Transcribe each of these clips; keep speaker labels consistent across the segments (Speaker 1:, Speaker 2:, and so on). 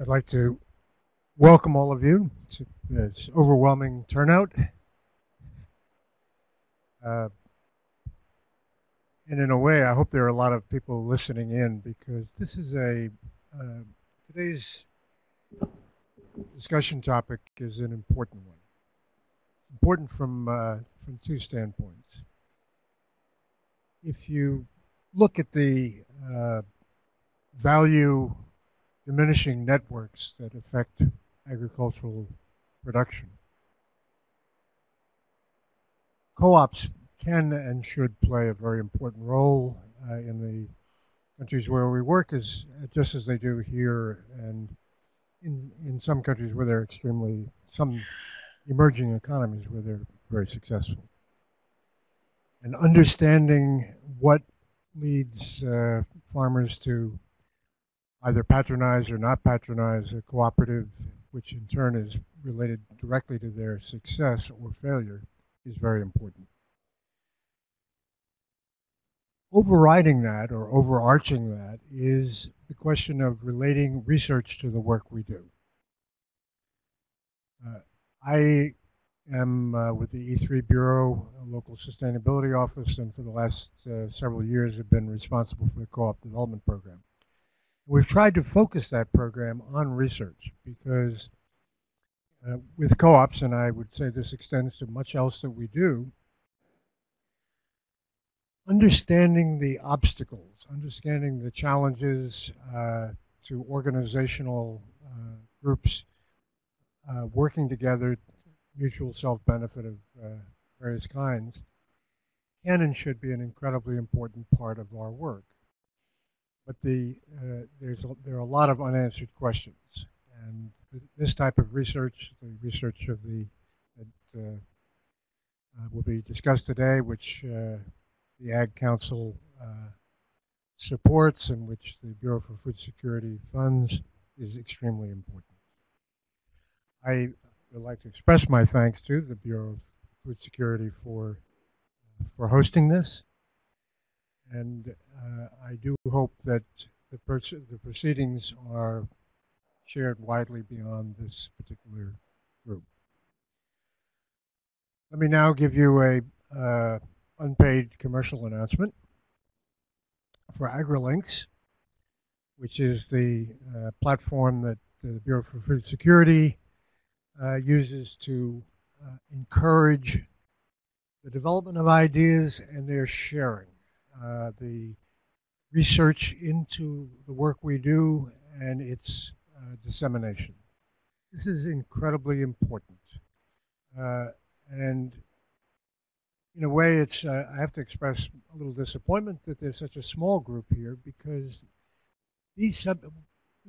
Speaker 1: I'd like to welcome all of you. It's, it's overwhelming turnout. Uh, and in a way, I hope there are a lot of people listening in because this is a uh, today's discussion topic is an important one. Important from uh, from two standpoints. If you look at the uh, value diminishing networks that affect agricultural production. Co-ops can and should play a very important role uh, in the countries where we work, as just as they do here, and in in some countries where they're extremely some emerging economies where they're very successful. And understanding what leads uh, farmers to either patronize or not patronize a cooperative, which in turn is related directly to their success or failure, is very important. Overriding that or overarching that is the question of relating research to the work we do. Uh, I am uh, with the E3 Bureau, local sustainability office, and for the last uh, several years have been responsible for the co-op development program. We've tried to focus that program on research because uh, with co-ops, and I would say this extends to much else that we do, understanding the obstacles, understanding the challenges uh, to organizational uh, groups uh, working together, mutual self-benefit of uh, various kinds, can and should be an incredibly important part of our work but the uh, there's a, there are a lot of unanswered questions, and this type of research, the research of the that uh, uh, will be discussed today, which uh, the Ag Council uh, supports and which the Bureau for Food Security funds, is extremely important. I would like to express my thanks to the Bureau of Food Security for for hosting this and uh, I do hope that the, the proceedings are shared widely beyond this particular group. Let me now give you a uh, unpaid commercial announcement for AgriLinks, which is the uh, platform that the Bureau for Food Security uh, uses to uh, encourage the development of ideas and their sharing. Uh, the research into the work we do and its uh, dissemination. This is incredibly important. Uh, and in a way, it's uh, I have to express a little disappointment that there's such a small group here because these sub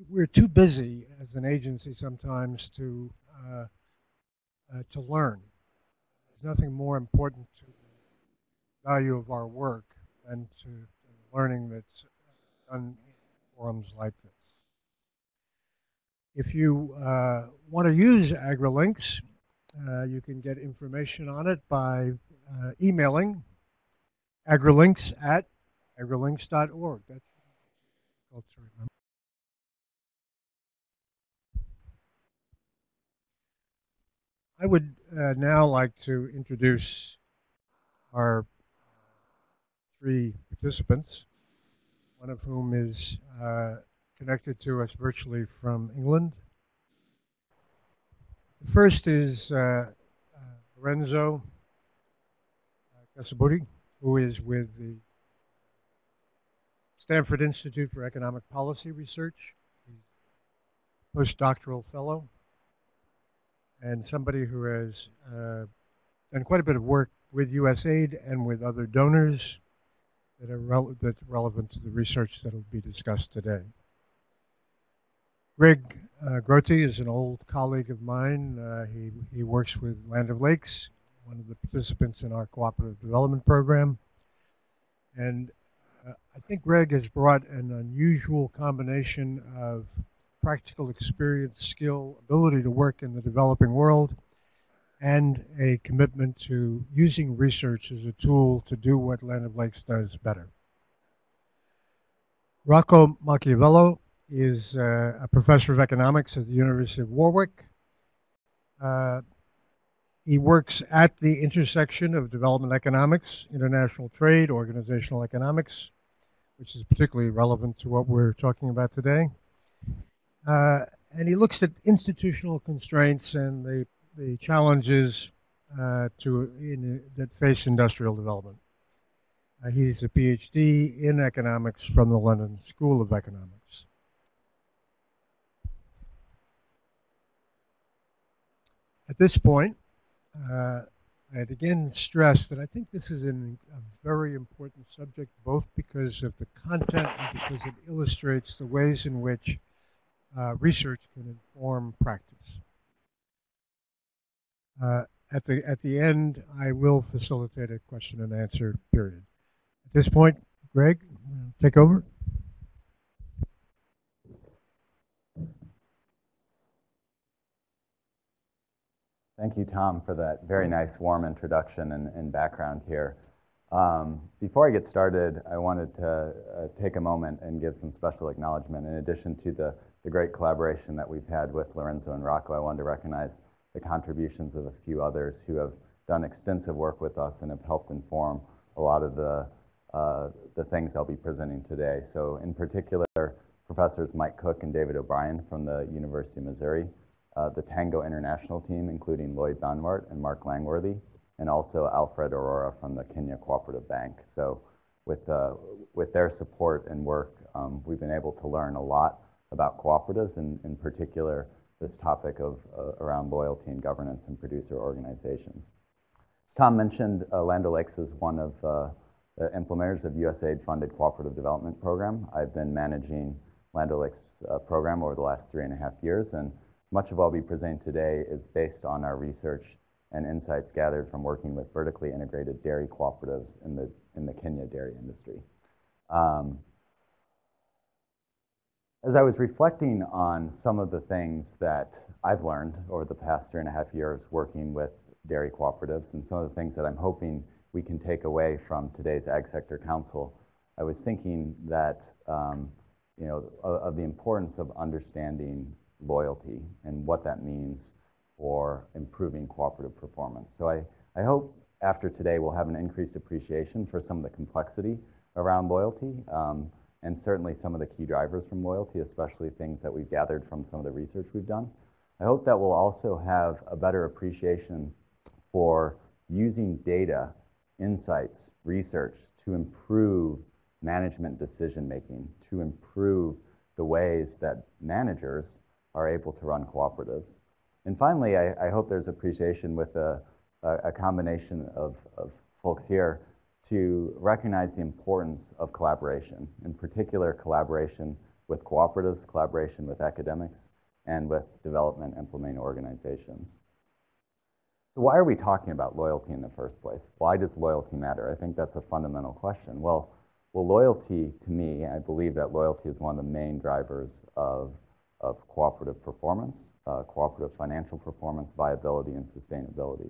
Speaker 1: we're too busy as an agency sometimes to uh, to learn. There's nothing more important to the value of our work and to, to learning that's done forums like this. If you uh, want to use AgriLinks, uh, you can get information on it by uh, emailing agrilinks at agrilinks.org. That's to remember. I would uh, now like to introduce our three participants, one of whom is uh, connected to us virtually from England. The first is uh, uh Lorenzo uh, Casaburi, who is with the Stanford Institute for Economic Policy Research. He's postdoctoral fellow and somebody who has uh, done quite a bit of work with USAID and with other donors that are that's relevant to the research that will be discussed today. Greg uh, Grothe is an old colleague of mine. Uh, he, he works with Land O'Lakes, one of the participants in our cooperative development program. And uh, I think Greg has brought an unusual combination of practical experience, skill, ability to work in the developing world, and a commitment to using research as a tool to do what Land O'Lakes does better. Rocco Macchiavello is uh, a professor of economics at the University of Warwick. Uh, he works at the intersection of development economics, international trade, organizational economics, which is particularly relevant to what we're talking about today. Uh, and he looks at institutional constraints and the, the challenges uh, to, in, that face industrial development. Uh, he's a PhD in economics from the London School of Economics. At this point, uh, I'd again stress that I think this is an, a very important subject, both because of the content and because it illustrates the ways in which uh, research can inform practice. Uh, at the at the end, I will facilitate a question and answer period. At this point, Greg, take over.
Speaker 2: Thank you, Tom, for that very nice, warm introduction and, and background here. Um, before I get started, I wanted to uh, take a moment and give some special acknowledgement. In addition to the, the great collaboration that we've had with Lorenzo and Rocco, I wanted to recognize the contributions of a few others who have done extensive work with us and have helped inform a lot of the, uh, the things I'll be presenting today. So in particular, Professors Mike Cook and David O'Brien from the University of Missouri, uh, the Tango International team, including Lloyd Banwart and Mark Langworthy, and also Alfred Aurora from the Kenya Cooperative Bank. So with, uh, with their support and work, um, we've been able to learn a lot about cooperatives, and in particular, this topic of uh, around loyalty and governance in producer organizations. As Tom mentioned, uh, Land O'Lakes is one of uh, the implementers of USAID-funded cooperative development program. I've been managing Land O'Lakes uh, program over the last three and a half years, and much of what we present today is based on our research and insights gathered from working with vertically integrated dairy cooperatives in the, in the Kenya dairy industry. Um, as I was reflecting on some of the things that I've learned over the past three and a half years working with dairy cooperatives and some of the things that I'm hoping we can take away from today's Ag Sector Council, I was thinking that, um, you know, of, of the importance of understanding loyalty and what that means for improving cooperative performance. So I, I hope after today we'll have an increased appreciation for some of the complexity around loyalty um, and certainly some of the key drivers from loyalty, especially things that we've gathered from some of the research we've done. I hope that we'll also have a better appreciation for using data, insights, research to improve management decision making, to improve the ways that managers are able to run cooperatives. And finally, I, I hope there's appreciation with a, a, a combination of, of folks here to recognize the importance of collaboration, in particular collaboration with cooperatives, collaboration with academics, and with development implementing organizations. So why are we talking about loyalty in the first place? Why does loyalty matter? I think that's a fundamental question. Well, well, loyalty to me, I believe that loyalty is one of the main drivers of of cooperative performance, uh, cooperative financial performance, viability, and sustainability.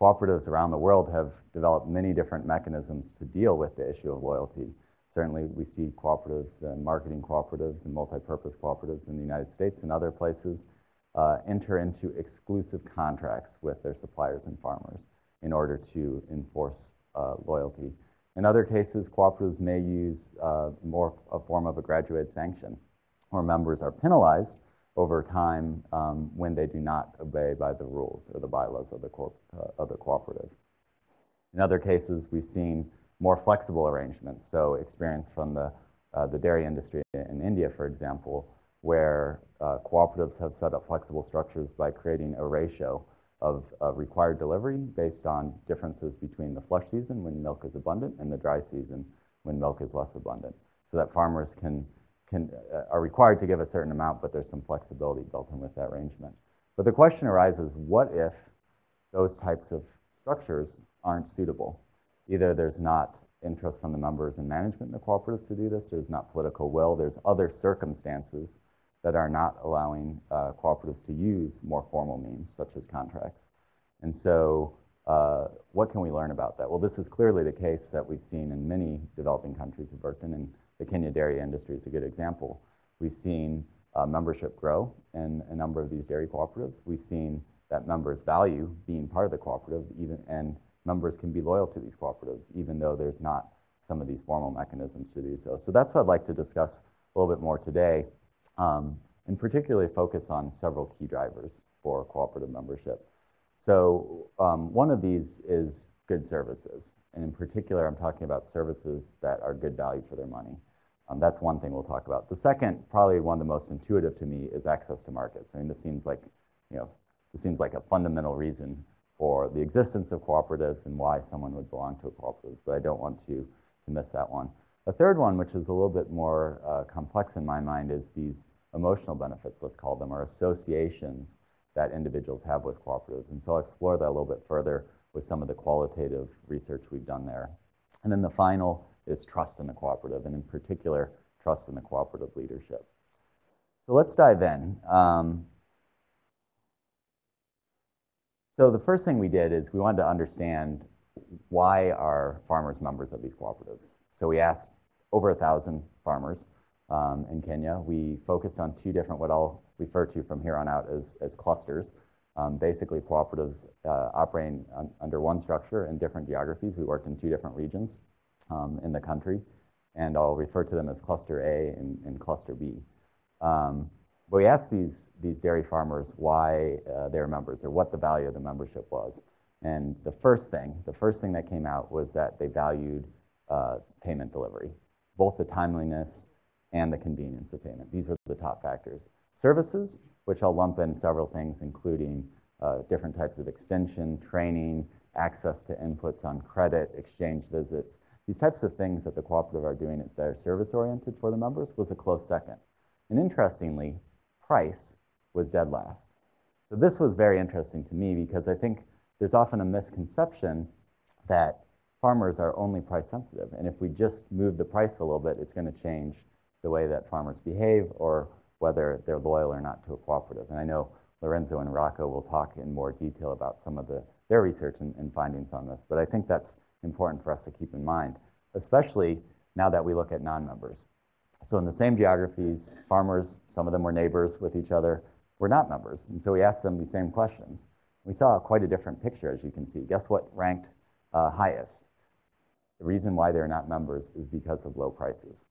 Speaker 2: Cooperatives around the world have developed many different mechanisms to deal with the issue of loyalty. Certainly, we see cooperatives, uh, marketing cooperatives, and multi-purpose cooperatives in the United States and other places uh, enter into exclusive contracts with their suppliers and farmers in order to enforce uh, loyalty. In other cases, cooperatives may use uh, more a form of a graduated sanction where members are penalized over time um, when they do not obey by the rules or the bylaws of the, uh, of the cooperative. In other cases, we've seen more flexible arrangements. So experience from the, uh, the dairy industry in India, for example, where uh, cooperatives have set up flexible structures by creating a ratio of required delivery based on differences between the flush season when milk is abundant and the dry season when milk is less abundant, so that farmers can can, uh, are required to give a certain amount, but there's some flexibility built in with that arrangement. But the question arises, what if those types of structures aren't suitable? Either there's not interest from the members and management in the cooperatives to do this, there's not political will, there's other circumstances that are not allowing uh, cooperatives to use more formal means, such as contracts. And so uh, what can we learn about that? Well, this is clearly the case that we've seen in many developing countries worked in, and the Kenya dairy industry is a good example, We've seen uh, membership grow in a number of these dairy cooperatives. We've seen that members value being part of the cooperative, even and members can be loyal to these cooperatives, even though there's not some of these formal mechanisms to do so. So that's what I'd like to discuss a little bit more today, um, and particularly focus on several key drivers for cooperative membership. So um, one of these is good services. And in particular, I'm talking about services that are good value for their money. Um, that's one thing we'll talk about. The second, probably one of the most intuitive to me, is access to markets. I mean, this seems like, you know, this seems like a fundamental reason for the existence of cooperatives and why someone would belong to a cooperative, but I don't want to, to miss that one. The third one, which is a little bit more uh, complex in my mind, is these emotional benefits, let's call them, or associations that individuals have with cooperatives. And so I'll explore that a little bit further with some of the qualitative research we've done there. And then the final is trust in the cooperative, and in particular, trust in the cooperative leadership. So let's dive in. Um, so the first thing we did is we wanted to understand why are farmers members of these cooperatives. So we asked over a thousand farmers um, in Kenya. We focused on two different, what I'll refer to from here on out as, as clusters. Um, basically, cooperatives uh, operating un under one structure in different geographies. We worked in two different regions um, in the country, and I'll refer to them as Cluster A and, and Cluster B. Um, but we asked these, these dairy farmers why uh, they're members or what the value of the membership was. And the first thing, the first thing that came out was that they valued uh, payment delivery, both the timeliness and the convenience of payment. These were the top factors. Services, which I'll lump in several things, including uh, different types of extension, training, access to inputs on credit, exchange visits. These types of things that the cooperative are doing that are service-oriented for the members was a close second. And interestingly, price was dead last. So this was very interesting to me because I think there's often a misconception that farmers are only price sensitive. And if we just move the price a little bit, it's going to change the way that farmers behave or whether they're loyal or not to a cooperative. And I know Lorenzo and Rocco will talk in more detail about some of the, their research and, and findings on this. But I think that's important for us to keep in mind, especially now that we look at non-members. So in the same geographies, farmers, some of them were neighbors with each other, were not members. And so we asked them these same questions. We saw quite a different picture, as you can see. Guess what ranked uh, highest? The reason why they're not members is because of low prices.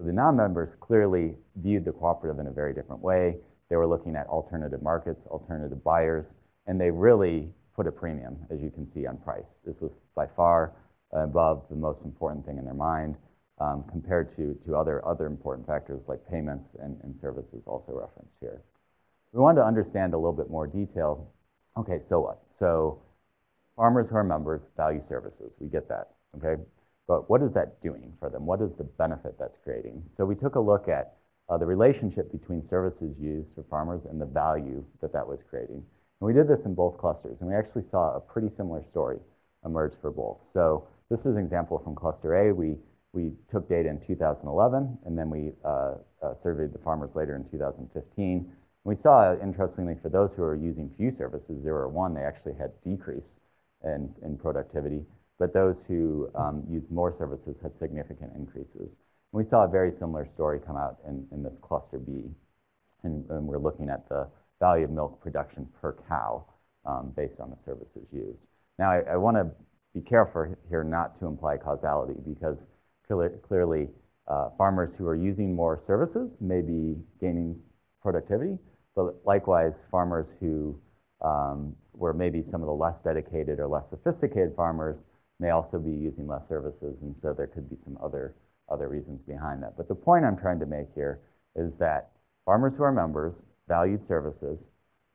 Speaker 2: So the non-members clearly viewed the cooperative in a very different way. They were looking at alternative markets, alternative buyers, and they really put a premium, as you can see, on price. This was by far above the most important thing in their mind um, compared to, to other, other important factors like payments and, and services also referenced here. We wanted to understand a little bit more detail. Okay, so what? So farmers who are members value services. We get that, okay? But what is that doing for them? What is the benefit that's creating? So we took a look at uh, the relationship between services used for farmers and the value that that was creating. And we did this in both clusters, and we actually saw a pretty similar story emerge for both. So this is an example from cluster A. We, we took data in 2011, and then we uh, uh, surveyed the farmers later in 2015. And we saw, interestingly, for those who are using few services, zero or one, they actually had decrease in, in productivity but those who um, used more services had significant increases. And we saw a very similar story come out in, in this cluster B, and, and, we're looking at the value of milk production per cow um, based on the services used. Now, I, I want to be careful here not to imply causality because clearly, uh, farmers who are using more services may be gaining productivity, but likewise, farmers who um, were maybe some of the less dedicated or less sophisticated farmers may also be using less services, and so there could be some other, other reasons behind that. But the point I'm trying to make here is that farmers who are members valued services,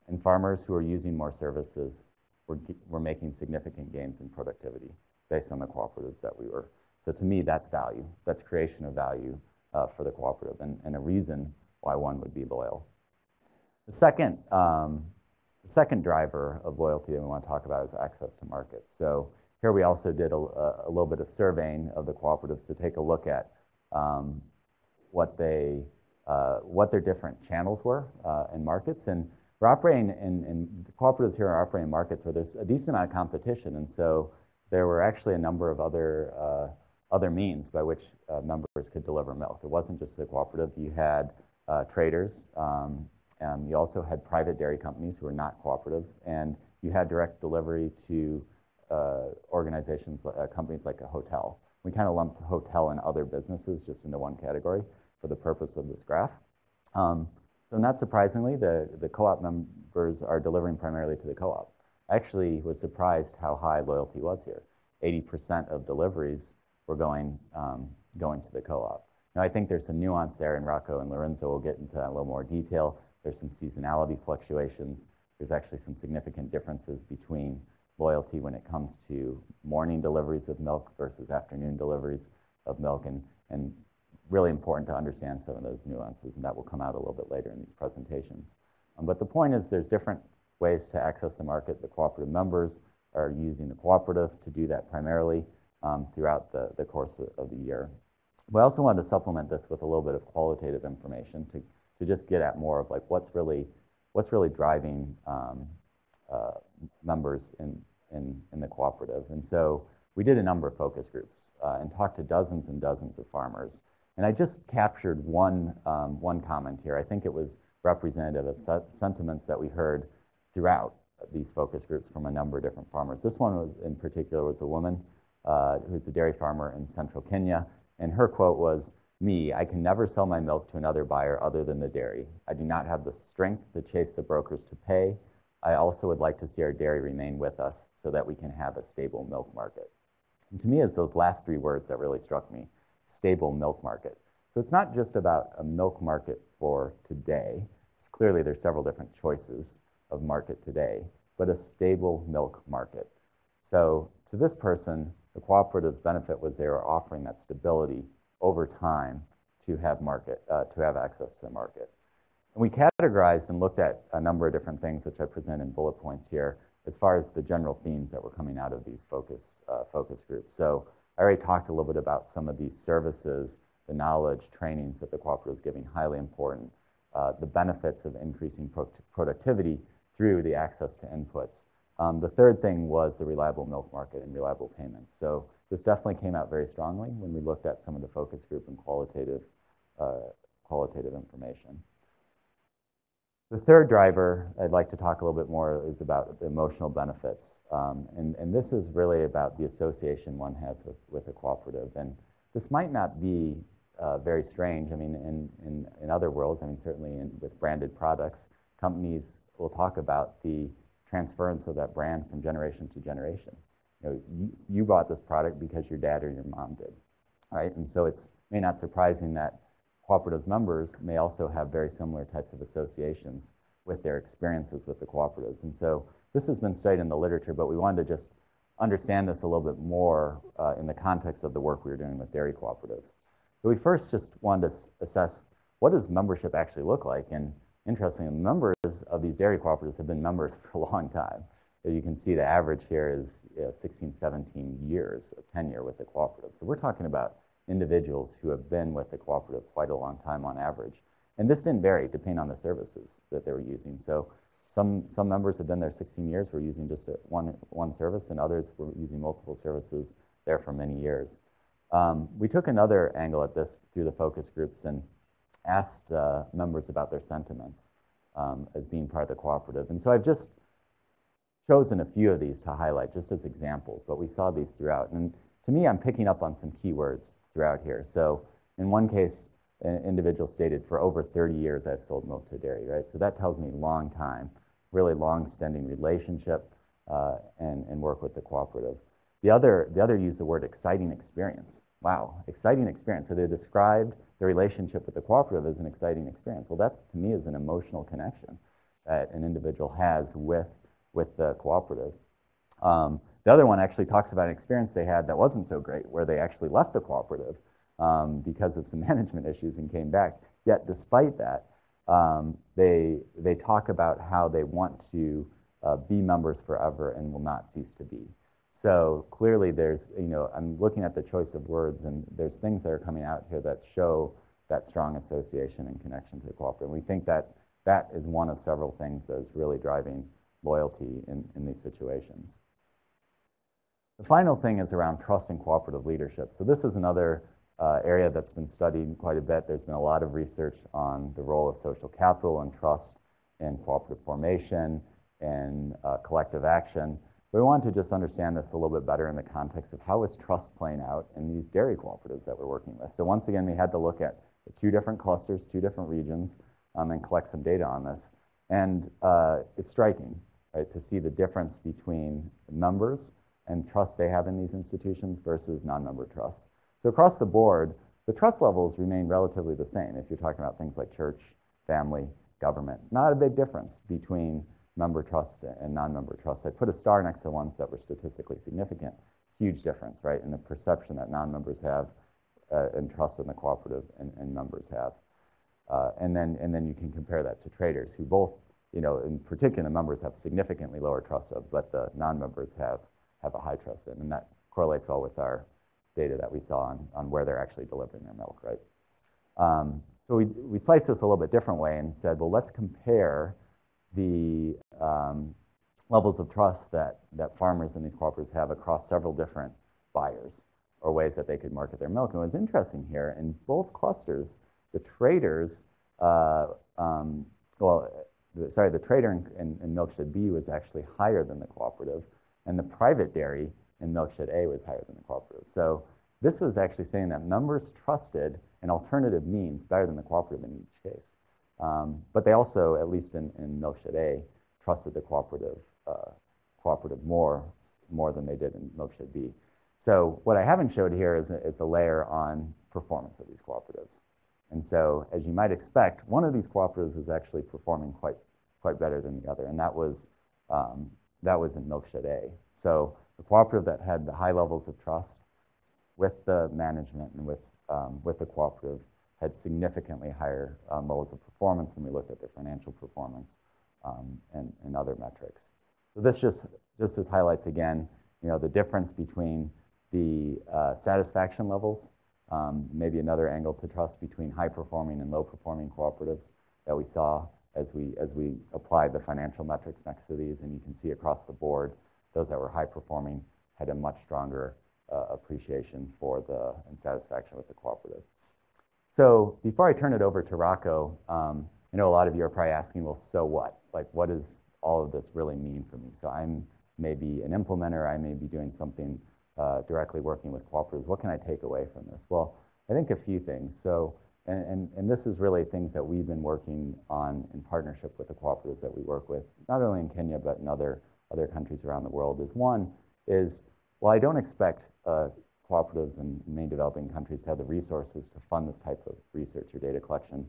Speaker 2: and farmers who are using more services were, were making significant gains in productivity based on the cooperatives that we were. So to me, that's value. That's creation of value uh, for the cooperative and, and, a reason why one would be loyal. The second, um, the second driver of loyalty that we want to talk about is access to markets. So here we also did a, a, little bit of surveying of the cooperatives to take a look at um, what they uh, what their different channels were uh, in markets. And we're operating in, in the cooperatives here are operating in markets where there's a decent amount of competition. And so there were actually a number of other uh, other means by which uh, members could deliver milk. It wasn't just the cooperative. You had uh, traders. Um, you also had private dairy companies who were not cooperatives, and you had direct delivery to organizations, uh, companies like a hotel. We kind of lumped hotel and other businesses just into one category for the purpose of this graph. Um, so not surprisingly, the, the co-op members are delivering primarily to the co-op. I actually was surprised how high loyalty was here. 80% of deliveries were going, um, going to the co-op. Now, I think there's some nuance there, and Rocco and Lorenzo will get into that in a little more detail. There's some seasonality fluctuations. There's actually some significant differences between loyalty when it comes to morning deliveries of milk versus afternoon deliveries of milk, and, and really important to understand some of those nuances, and that will come out a little bit later in these presentations. Um, but the point is there's different ways to access the market. The cooperative members are using the cooperative to do that primarily um, throughout the, the course of, of the year. We also wanted to supplement this with a little bit of qualitative information to, to just get at more of like what's really, what's really driving um, members in, in, in the cooperative. And so we did a number of focus groups uh, and talked to dozens and dozens of farmers. And I just captured one, um, one comment here. I think it was representative of sentiments that we heard throughout these focus groups from a number of different farmers. This one was, in particular was a woman uh, who's a dairy farmer in central Kenya. And her quote was, me, I can never sell my milk to another buyer other than the dairy. I do not have the strength to chase the brokers to pay. I also would like to see our dairy remain with us so that we can have a stable milk market. And to me, it's those last three words that really struck me stable milk market. So it's not just about a milk market for today. It's clearly there's several different choices of market today, but a stable milk market. So to this person, the cooperative's benefit was they were offering that stability over time to have market, uh, to have access to the market. And we categorized and looked at a number of different things, which I present in bullet points here, as far as the general themes that were coming out of these focus, uh, focus groups. So I already talked a little bit about some of these services, the knowledge, trainings that the cooperative is giving, highly important. Uh, the benefits of increasing pro productivity through the access to inputs. Um, the third thing was the reliable milk market and reliable payments. So this definitely came out very strongly when we looked at some of the focus group and qualitative, uh, qualitative information. The third driver I'd like to talk a little bit more is about the emotional benefits. Um, and, and this is really about the association one has with, with a cooperative. And this might not be uh, very strange. I mean, in, in, in other worlds, I mean, certainly in, with branded products, companies will talk about the transference of that brand from generation to generation. You, know, you, you bought this product because your dad or your mom did, right? And so it's may not surprising that cooperatives members may also have very similar types of associations with their experiences with the cooperatives. And so this has been studied in the literature, but we wanted to just understand this a little bit more uh, in the context of the work we were doing with dairy cooperatives. So we first just wanted to assess what does membership actually look like? And interestingly, members of these dairy cooperatives have been members for a long time. You can see the average here is you know, 16, 17 years of tenure with the cooperative. So we're talking about individuals who have been with the cooperative quite a long time on average. And this didn't vary depending on the services that they were using. So some, some members have been there 16 years, were using just a, one, one service, and others were using multiple services there for many years. Um, we took another angle at this through the focus groups and asked uh, members about their sentiments um, as being part of the cooperative. And so I've just chosen a few of these to highlight just as examples, but we saw these throughout. And to me, I'm picking up on some keywords throughout here. So in one case, an individual stated, for over 30 years, I've sold milk to dairy, right? So that tells me long time, really long-standing relationship uh, and, and work with the cooperative. The other, the other used the word exciting experience. Wow, exciting experience. So they described the relationship with the cooperative as an exciting experience. Well, that to me is an emotional connection that an individual has with, with the cooperative. Um, the other one actually talks about an experience they had that wasn't so great, where they actually left the cooperative um, because of some management issues and came back. Yet, despite that, um, they, they talk about how they want to uh, be members forever and will not cease to be. So clearly there's, you know, I'm looking at the choice of words and there's things that are coming out here that show that strong association and connection to the cooperative. We think that that is one of several things that is really driving loyalty in, in these situations. The final thing is around trust and cooperative leadership. So this is another uh, area that's been studied quite a bit. There's been a lot of research on the role of social capital and trust in cooperative formation and uh, collective action. We wanted to just understand this a little bit better in the context of how is trust playing out in these dairy cooperatives that we're working with. So once again, we had to look at two different clusters, two different regions, um, and collect some data on this. And uh, it's striking, right, to see the difference between members and trust they have in these institutions versus non-member trusts. So across the board, the trust levels remain relatively the same if you're talking about things like church, family, government. Not a big difference between member trust and non-member trust. I put a star next to the ones that were statistically significant. Huge difference, right, in the perception that non-members have uh, and trust in the cooperative and, and members have. Uh, and then and then you can compare that to traders who both, you know, in particular, members have significantly lower trust of, but the non-members have have a high trust in, and that correlates well with our data that we saw on, on where they're actually delivering their milk, right? Um, so we, we sliced this a little bit different way and said, well, let's compare the um, levels of trust that, that farmers in these cooperatives have across several different buyers or ways that they could market their milk. And what's interesting here, in both clusters, the traders, uh, um, well, sorry, the trader in, in, in Milkshed B was actually higher than the cooperative, and the private dairy in Milkshed A was higher than the cooperative. So this was actually saying that members trusted an alternative means better than the cooperative in each case. Um, but they also, at least in, in Milkshed A, trusted the cooperative, uh, cooperative more, more than they did in Milkshed B. So what I haven't showed here is a, is a layer on performance of these cooperatives. And so, as you might expect, one of these cooperatives was actually performing quite, quite better than the other, and that was, um, that was in Milkshed A. So the cooperative that had the high levels of trust with the management and with, um, with the cooperative had significantly higher um, levels of performance when we looked at their financial performance um, and, and other metrics. So this just, just highlights again, you know, the difference between the uh, satisfaction levels, um, maybe another angle to trust between high performing and low performing cooperatives that we saw as we, as we applied the financial metrics next to these. And you can see across the board those that were high performing had a much stronger uh, appreciation for the and satisfaction with the cooperative. So before I turn it over to Rocco, um, I know a lot of you are probably asking, well, so what? Like, what does all of this really mean for me? So I'm maybe an implementer, I may be doing something uh, directly working with cooperatives. What can I take away from this? Well, I think a few things. So, and, and, and this is really things that we've been working on in partnership with the cooperatives that we work with, not only in Kenya, but in other other countries around the world is one is, well, I don't expect uh, cooperatives in main developing countries to have the resources to fund this type of research or data collection.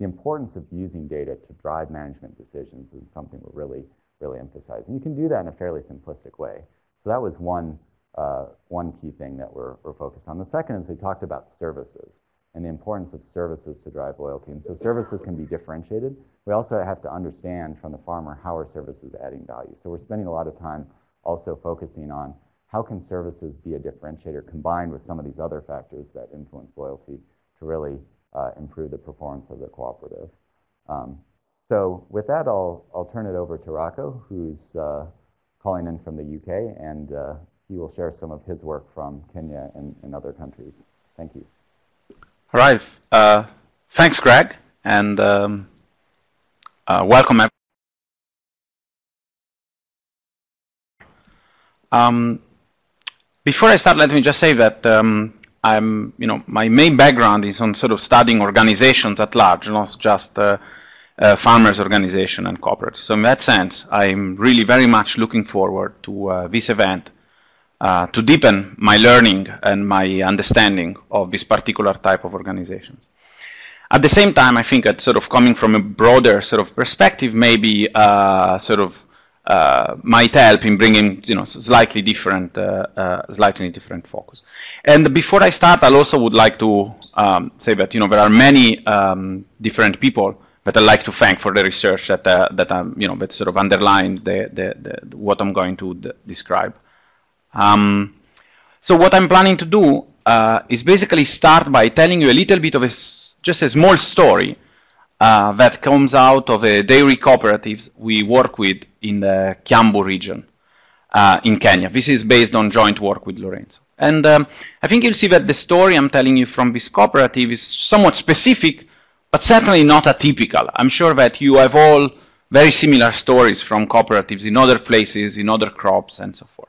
Speaker 2: The importance of using data to drive management decisions is something we're really, really emphasizing. And you can do that in a fairly simplistic way. So that was one, uh, one key thing that we're, we're focused on. The second is we talked about services and the importance of services to drive loyalty. And so services can be differentiated. We also have to understand from the farmer how are services adding value. So we're spending a lot of time also focusing on how can services be a differentiator combined with some of these other factors that influence loyalty to really uh, improve the performance of the cooperative. Um, so with that, I'll, I'll turn it over to Rocco, who's uh, calling in from the UK, and uh, he will share some of his work from Kenya and, and other countries. Thank you.
Speaker 3: All right. Uh, thanks, Greg, and um, uh, welcome. Um, before I start, let me just say that um, I'm, you know, my main background is on sort of studying organizations at large, not just uh, uh, farmers' organization and cooperatives. So in that sense, I'm really very much looking forward to uh, this event uh, to deepen my learning and my understanding of this particular type of organizations. At the same time, I think that sort of coming from a broader sort of perspective, maybe uh, sort of uh, might help in bringing you know slightly different, uh, uh, slightly different focus. And before I start, I also would like to um, say that you know there are many um, different people that I like to thank for the research that uh, that you know that sort of underlined the, the, the what I'm going to describe. Um, so what I'm planning to do uh, is basically start by telling you a little bit of a, just a small story uh, that comes out of a dairy cooperatives we work with in the Kiambu region uh, in Kenya. This is based on joint work with Lorenzo. And um, I think you'll see that the story I'm telling you from this cooperative is somewhat specific, but certainly not atypical. I'm sure that you have all very similar stories from cooperatives in other places, in other crops, and so forth.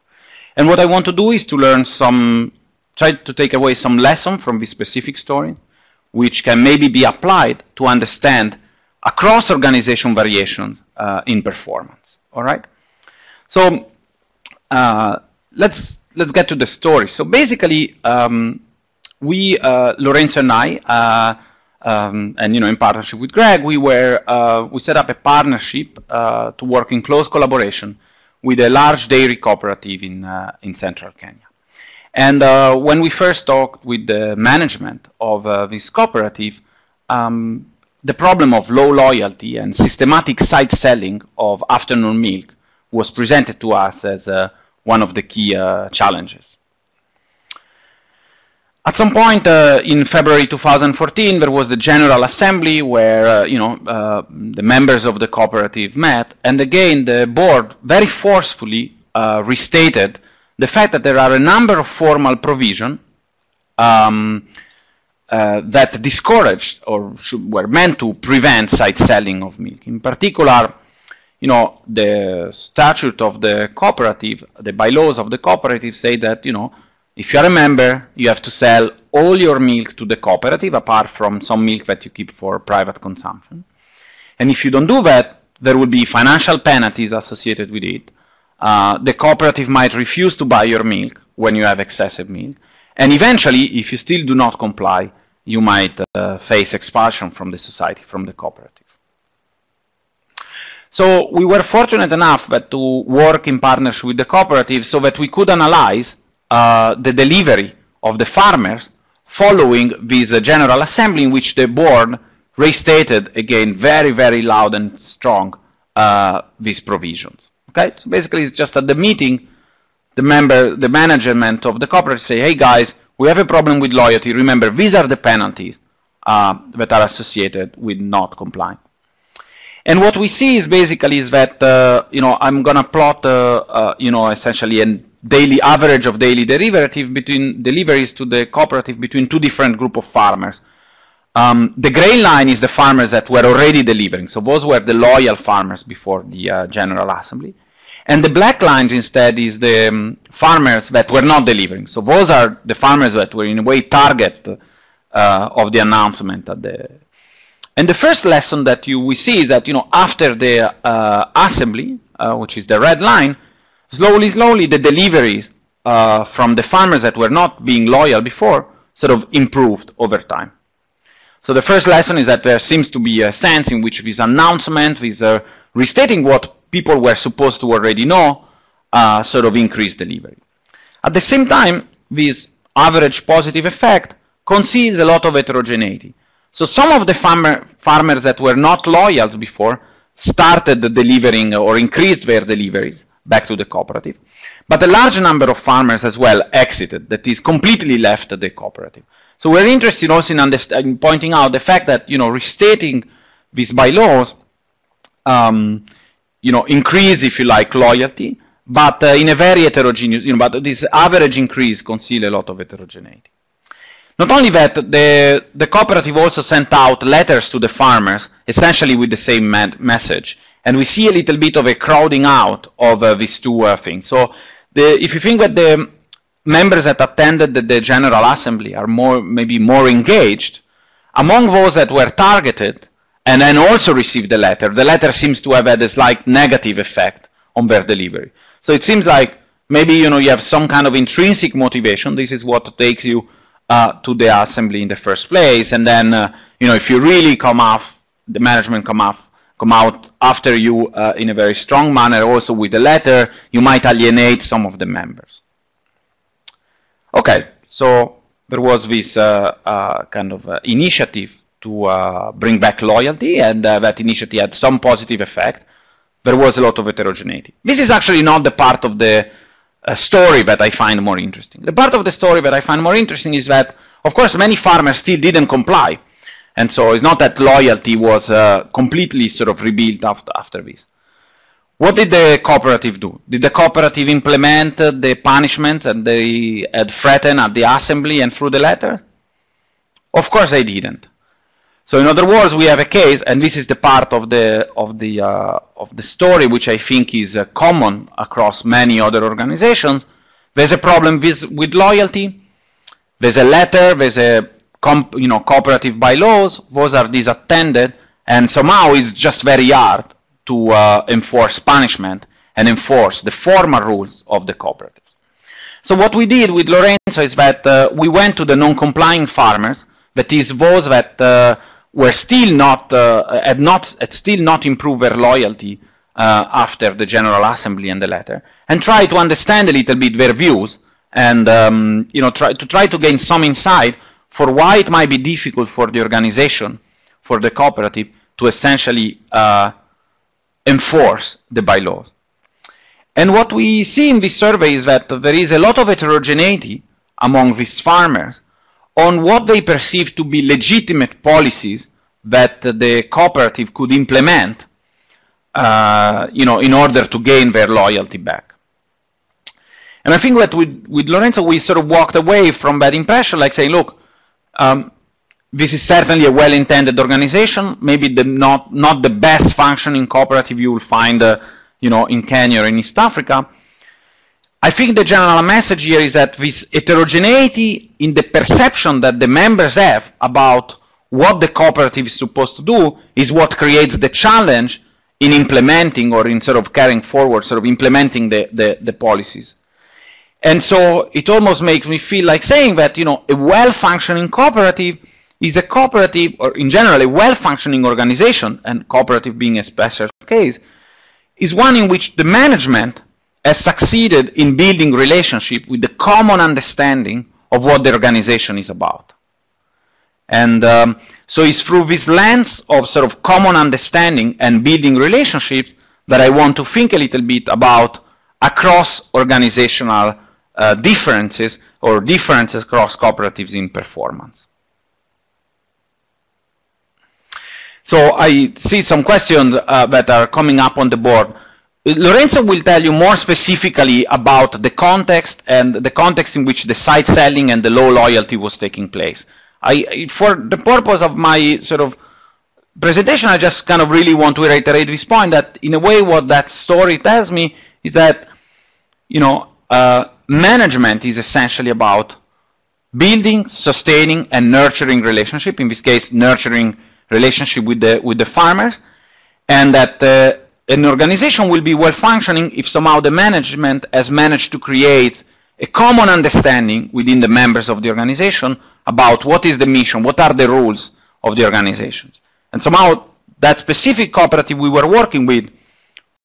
Speaker 3: And what I want to do is to learn some, try to take away some lesson from this specific story, which can maybe be applied to understand across organization variations uh, in performance. All right. So uh, let's let's get to the story. So basically, um, we uh, Lorenzo and I, uh, um, and you know, in partnership with Greg, we were uh, we set up a partnership uh, to work in close collaboration with a large dairy cooperative in in central Kenya. And when we first talked with the management of this cooperative, um, the problem of low loyalty and systematic side selling of afternoon milk was presented to us as uh, one of the key uh, challenges. At some point uh, in February 2014, there was the General Assembly where uh, you know uh, the members of the cooperative met, and again the board very forcefully uh, restated the fact that there are a number of formal provisions um, uh, that discouraged or should, were meant to prevent side selling of milk. In particular, you know, the statute of the cooperative, the bylaws of the cooperative say that, you know, if you're a member, you have to sell all your milk to the cooperative, apart from some milk that you keep for private consumption. And if you don't do that, there will be financial penalties associated with it. Uh, the cooperative might refuse to buy your milk when you have excessive milk. And eventually, if you still do not comply, you might uh, face expulsion from the society, from the cooperative. So we were fortunate enough that to work in partnership with the cooperative so that we could analyze uh, the delivery of the farmers following this uh, General Assembly in which the board restated again very, very loud and strong uh, these provisions. Okay, so basically it's just at the meeting the member, the management of the cooperative say, hey guys, we have a problem with loyalty. Remember, these are the penalties uh, that are associated with not complying. And what we see is basically is that, uh, you know, I'm going to plot, uh, uh, you know, essentially a daily average of daily derivative between deliveries to the cooperative between two different group of farmers. Um, the gray line is the farmers that were already delivering. So those were the loyal farmers before the uh, General Assembly. And the black line instead is the um, farmers that were not delivering. So those are the farmers that were in a way target uh, of the announcement at the. And the first lesson that you we see is that you know after the uh, assembly, uh, which is the red line, slowly, slowly the deliveries uh, from the farmers that were not being loyal before sort of improved over time. So the first lesson is that there seems to be a sense in which this announcement, this uh, restating what people were supposed to already know uh, sort of increased delivery. At the same time, this average positive effect conceals a lot of heterogeneity. So some of the farmer, farmers that were not loyal before started delivering or increased their deliveries back to the cooperative. But a large number of farmers as well exited, that is, completely left the cooperative. So we're interested also in, in pointing out the fact that, you know, restating these bylaws um, you know, increase, if you like, loyalty, but uh, in a very heterogeneous, you know, but this average increase conceal a lot of heterogeneity. Not only that, the, the cooperative also sent out letters to the farmers, essentially with the same message. And we see a little bit of a crowding out of uh, these two uh, things. So the, if you think that the members that attended the, the General Assembly are more, maybe more engaged, among those that were targeted, and then also received the letter. The letter seems to have had a slight negative effect on their delivery. So it seems like maybe you know you have some kind of intrinsic motivation. This is what takes you uh, to the assembly in the first place, and then uh, you know if you really come off, the management come off, come out after you uh, in a very strong manner, also with the letter, you might alienate some of the members. Okay, so there was this uh, uh, kind of uh, initiative to uh, bring back loyalty, and uh, that initiative had some positive effect. There was a lot of heterogeneity. This is actually not the part of the story that I find more interesting. The part of the story that I find more interesting is that, of course, many farmers still didn't comply. And so it's not that loyalty was uh, completely sort of rebuilt after, after this. What did the cooperative do? Did the cooperative implement the punishment that they had threatened at the assembly and through the letter? Of course they didn't. So in other words, we have a case, and this is the part of the of the uh, of the story which I think is uh, common across many other organizations. There's a problem with with loyalty. There's a letter. There's a you know cooperative bylaws. Those are disattended, and somehow it's just very hard to uh, enforce punishment and enforce the formal rules of the cooperative. So what we did with Lorenzo is that uh, we went to the non-complying farmers, that is those that uh, were still not, uh, had not, had still not improved their loyalty uh, after the General Assembly and the letter, and try to understand a little bit their views, and um, you know, try to try to gain some insight for why it might be difficult for the organization, for the cooperative, to essentially uh, enforce the bylaws. And what we see in this survey is that there is a lot of heterogeneity among these farmers on what they perceive to be legitimate policies that the cooperative could implement uh, you know, in order to gain their loyalty back. And I think that with, with Lorenzo, we sort of walked away from that impression, like saying, look, um, this is certainly a well-intended organization, maybe the not, not the best functioning cooperative you will find uh, you know, in Kenya or in East Africa. I think the general message here is that this heterogeneity in the perception that the members have about what the cooperative is supposed to do is what creates the challenge in implementing or in sort of carrying forward, sort of implementing the, the, the policies. And so it almost makes me feel like saying that, you know, a well-functioning cooperative is a cooperative, or in general, a well-functioning organization, and cooperative being a special case, is one in which the management has succeeded in building relationship with the common understanding of what the organization is about. And um, so it's through this lens of sort of common understanding and building relationships that I want to think a little bit about across organizational uh, differences or differences across cooperatives in performance. So I see some questions uh, that are coming up on the board. Lorenzo will tell you more specifically about the context and the context in which the side selling and the low loyalty was taking place. I, for the purpose of my sort of presentation, I just kind of really want to reiterate this point that in a way what that story tells me is that, you know, uh, management is essentially about building, sustaining, and nurturing relationship, in this case, nurturing relationship with the with the farmers, and that uh, an organization will be well functioning if somehow the management has managed to create a common understanding within the members of the organization about what is the mission, what are the rules of the organization. And somehow that specific cooperative we were working with,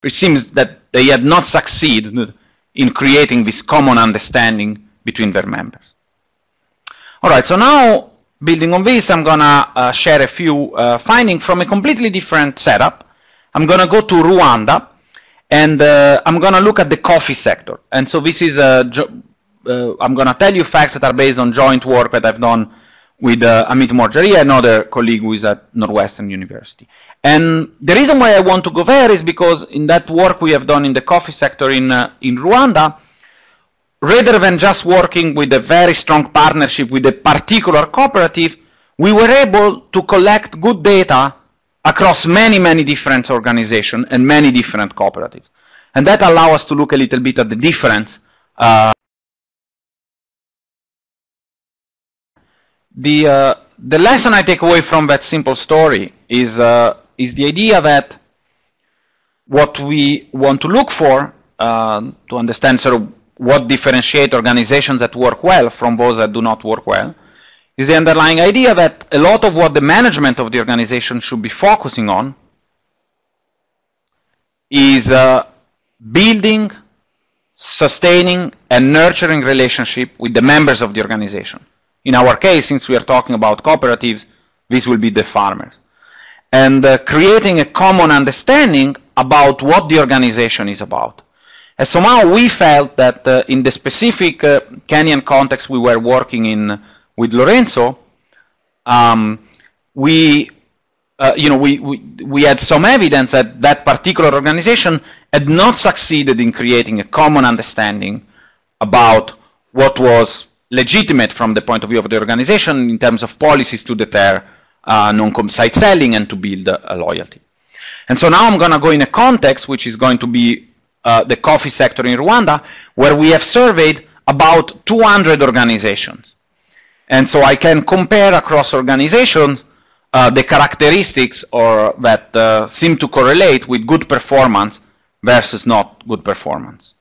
Speaker 3: it seems that they had not succeeded in creating this common understanding between their members. All right, so now building on this, I'm gonna uh, share a few uh, findings from a completely different setup. I'm gonna go to Rwanda, and uh, I'm gonna look at the coffee sector. And so this is a, uh, I'm gonna tell you facts that are based on joint work that I've done with uh, Ameet Morjaria, another colleague who is at Northwestern University. And the reason why I want to go there is because in that work we have done in the coffee sector in, uh, in Rwanda, rather than just working with a very strong partnership with a particular cooperative, we were able to collect good data across many, many different organizations and many different cooperatives. And that allows us to look a little bit at the difference. Uh, the, uh, the lesson I take away from that simple story is, uh, is the idea that what we want to look for uh, to understand sort of what differentiate organizations that work well from those that do not work well is the underlying idea that a lot of what the management of the organization should be focusing on is uh, building, sustaining, and nurturing relationship with the members of the organization. In our case, since we are talking about cooperatives, this will be the farmers. And uh, creating a common understanding about what the organization is about. And somehow we felt that uh, in the specific uh, Kenyan context we were working in with Lorenzo, um, we uh, you know, we, we, we had some evidence that that particular organization had not succeeded in creating a common understanding about what was legitimate from the point of view of the organization in terms of policies to deter uh, non-side selling and to build a loyalty. And so now I'm going to go in a context which is going to be uh, the coffee sector in Rwanda, where we have surveyed about 200 organizations. And so I can compare across organizations uh, the characteristics or that uh, seem to correlate with good performance versus not good performance.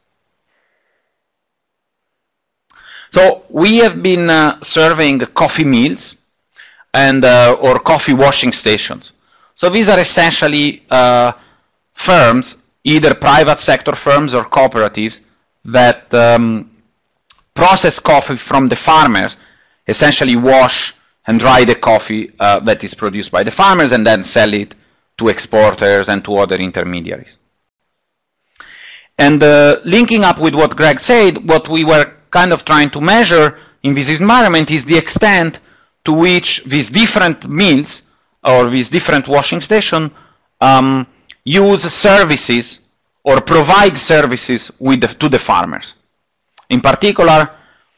Speaker 3: So we have been uh, surveying coffee mills and uh, or coffee washing stations. So these are essentially uh, firms, either private sector firms or cooperatives, that um, process coffee from the farmers, essentially wash and dry the coffee uh, that is produced by the farmers and then sell it to exporters and to other intermediaries. And uh, linking up with what Greg said, what we were kind of trying to measure in this environment is the extent to which these different mills or these different washing stations um, use services or provide services the, to the farmers. In particular,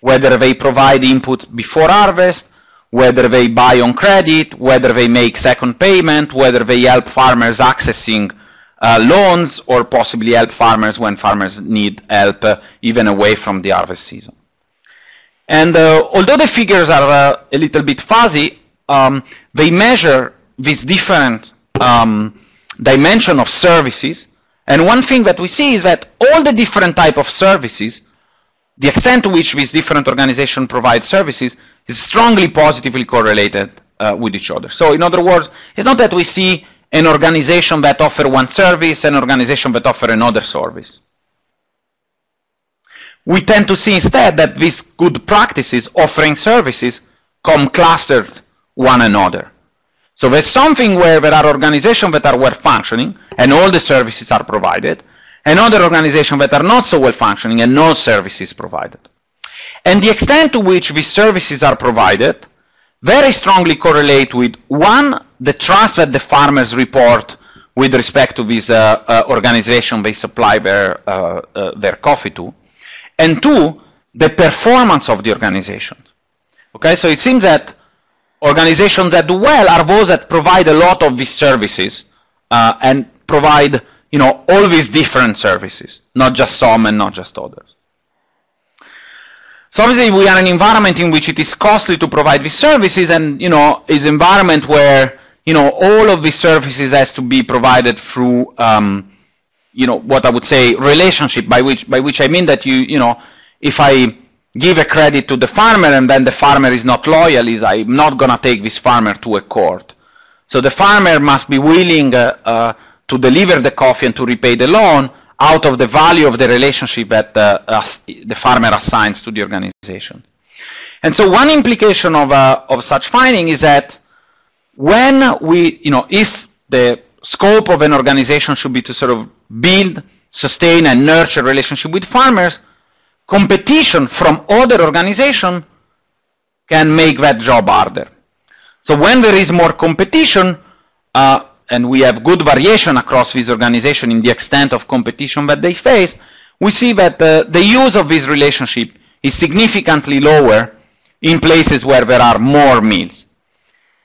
Speaker 3: whether they provide input before harvest, whether they buy on credit, whether they make second payment, whether they help farmers accessing loans or possibly help farmers when farmers need help uh, even away from the harvest season. And uh, although the figures are uh, a little bit fuzzy, um, they measure these different um, dimension of services. And one thing that we see is that all the different type of services, the extent to which these different organizations provide services is strongly positively correlated uh, with each other. So in other words, it's not that we see an organization that offer one service, an organization that offer another service. We tend to see instead that these good practices offering services come clustered one another. So there's something where there are organizations that are well functioning and all the services are provided, and other organizations that are not so well functioning and no services provided. And the extent to which these services are provided very strongly correlate with one, the trust that the farmers report with respect to this uh, uh, organization they supply their, uh, their coffee to, and two, the performance of the organization. Okay, so it seems that organizations that do well are those that provide a lot of these services uh, and provide, you know, all these different services, not just some and not just others. So obviously we are an environment in which it is costly to provide these services and, you know, is environment where, you know, all of these services has to be provided through, um, you know, what I would say relationship by which, by which I mean that you, you know, if I give a credit to the farmer and then the farmer is not loyal, is I'm not going to take this farmer to a court. So the farmer must be willing uh, uh, to deliver the coffee and to repay the loan, out of the value of the relationship that uh, the farmer assigns to the organization. And so one implication of, uh, of such finding is that when we, you know, if the scope of an organization should be to sort of build, sustain, and nurture relationship with farmers, competition from other organizations can make that job harder. So when there is more competition, uh, and we have good variation across these organizations in the extent of competition that they face, we see that uh, the use of this relationship is significantly lower in places where there are more mills.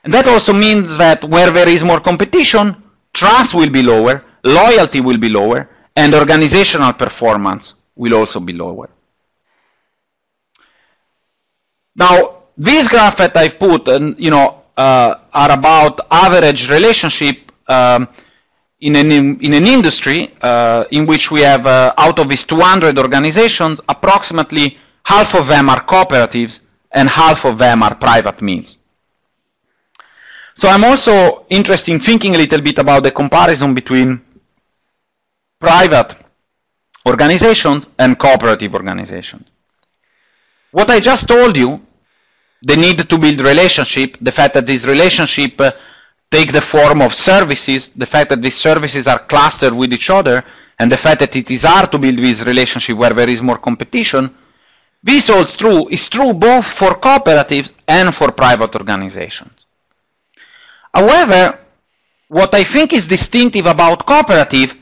Speaker 3: And that also means that where there is more competition, trust will be lower, loyalty will be lower, and organizational performance will also be lower. Now, these graphs that I've put, and you know, uh, are about average relationship um, in, an, in an industry uh, in which we have, uh, out of these 200 organizations, approximately half of them are cooperatives and half of them are private means. So I'm also interested in thinking a little bit about the comparison between private organizations and cooperative organizations. What I just told you, the need to build relationship, the fact that this relationship uh, take the form of services, the fact that these services are clustered with each other, and the fact that it is hard to build this relationship where there is more competition, this holds true, is true both for cooperatives and for private organizations. However, what I think is distinctive about cooperative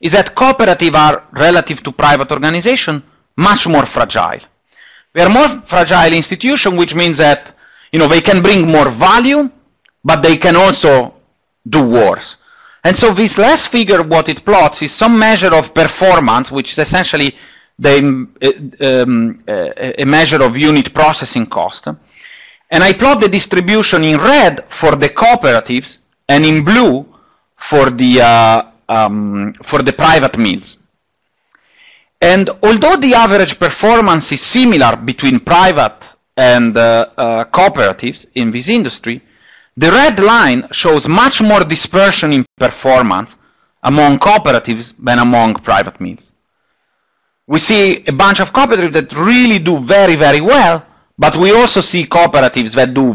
Speaker 3: is that cooperative are, relative to private organization, much more fragile. They are more fragile institution, which means that you know they can bring more value, but they can also do worse. And so this last figure, what it plots is some measure of performance, which is essentially the, um, a measure of unit processing cost. And I plot the distribution in red for the cooperatives and in blue for the, uh, um, for the private mills. And although the average performance is similar between private and uh, uh, cooperatives in this industry, the red line shows much more dispersion in performance among cooperatives than among private mills. We see a bunch of cooperatives that really do very, very well, but we also see cooperatives that do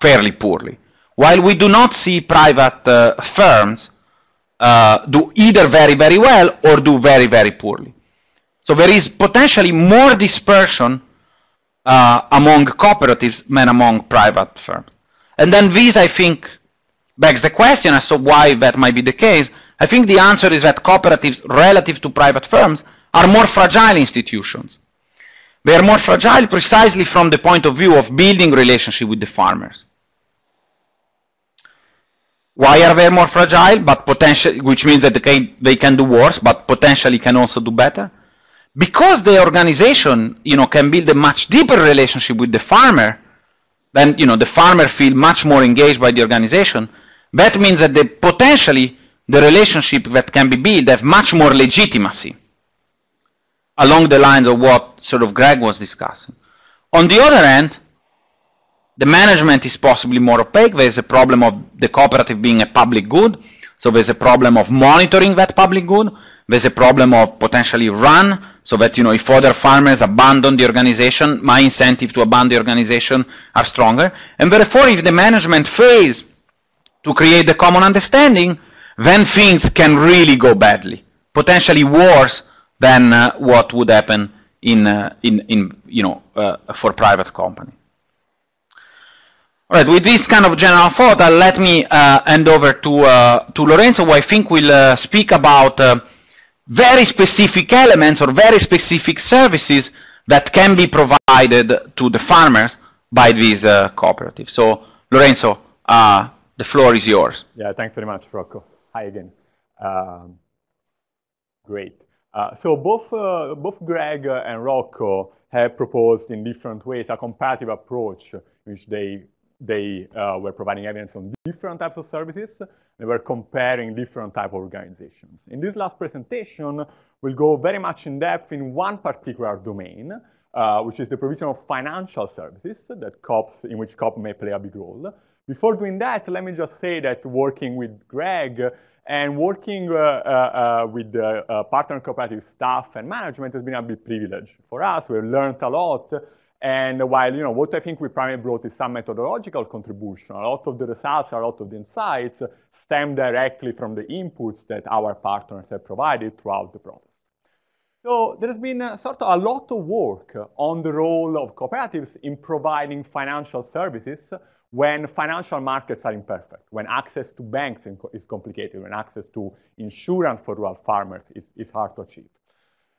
Speaker 3: fairly poorly. While we do not see private uh, firms uh, do either very, very well or do very, very poorly. So there is potentially more dispersion uh, among cooperatives than among private firms. And then this, I think, begs the question as to why that might be the case. I think the answer is that cooperatives, relative to private firms, are more fragile institutions. They are more fragile precisely from the point of view of building relationship with the farmers. Why are they more fragile, but potentially, which means that they can, they can do worse, but potentially can also do better? Because the organization, you know, can build a much deeper relationship with the farmer, then you know the farmer feel much more engaged by the organization. That means that the, potentially the relationship that can be built have much more legitimacy along the lines of what sort of Greg was discussing. On the other hand, the management is possibly more opaque. There's a problem of the cooperative being a public good. So there's a problem of monitoring that public good. There's a problem of potentially run, so that you know if other farmers abandon the organization, my incentive to abandon the organization are stronger. And therefore, if the management fails to create the common understanding, then things can really go badly, potentially worse than uh, what would happen in, uh, in, in you know, uh, for private company. All right, with this kind of general thought, uh, let me uh, hand over to, uh, to Lorenzo, who I think will speak about very specific elements or very specific services that can be provided to the farmers by these cooperatives. So, Lorenzo, the floor is yours.
Speaker 4: Yeah, thanks very much, Rocco. Hi again. Um, great. Uh, so both, uh, both Greg and Rocco have proposed in different ways a comparative approach which they, they uh, were providing evidence on different types of services they were comparing different type of organizations. In this last presentation, we'll go very much in depth in one particular domain, uh, which is the provision of financial services that co-ops, in which co-op may play a big role. Before doing that, let me just say that working with Greg and working uh, uh, uh with the partner cooperative staff and management has been a big privilege for us. We've learned a lot and while, you know, what I think we primarily brought is some methodological contribution, a lot of the results, a lot of the insights stem directly from the inputs that our partners have provided throughout the process. So there has been sort of a lot of work on the role of cooperatives in providing financial services when financial markets are imperfect, when access to banks is complicated, when access to insurance for rural farmers is, is hard to achieve.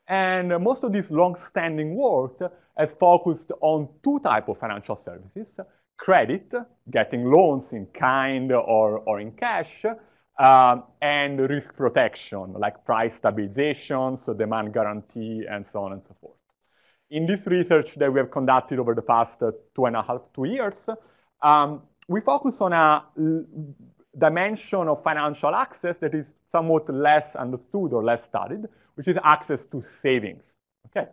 Speaker 4: And most of this long-standing work has focused on two types of financial services. Credit, getting loans in kind or, or in cash, uh, and risk protection, like price stabilization, so demand guarantee, and so on and so forth. In this research that we have conducted over the past uh, two and a half, two years, um, we focus on a dimension of financial access that is somewhat less understood or less studied, which is access to savings. Okay.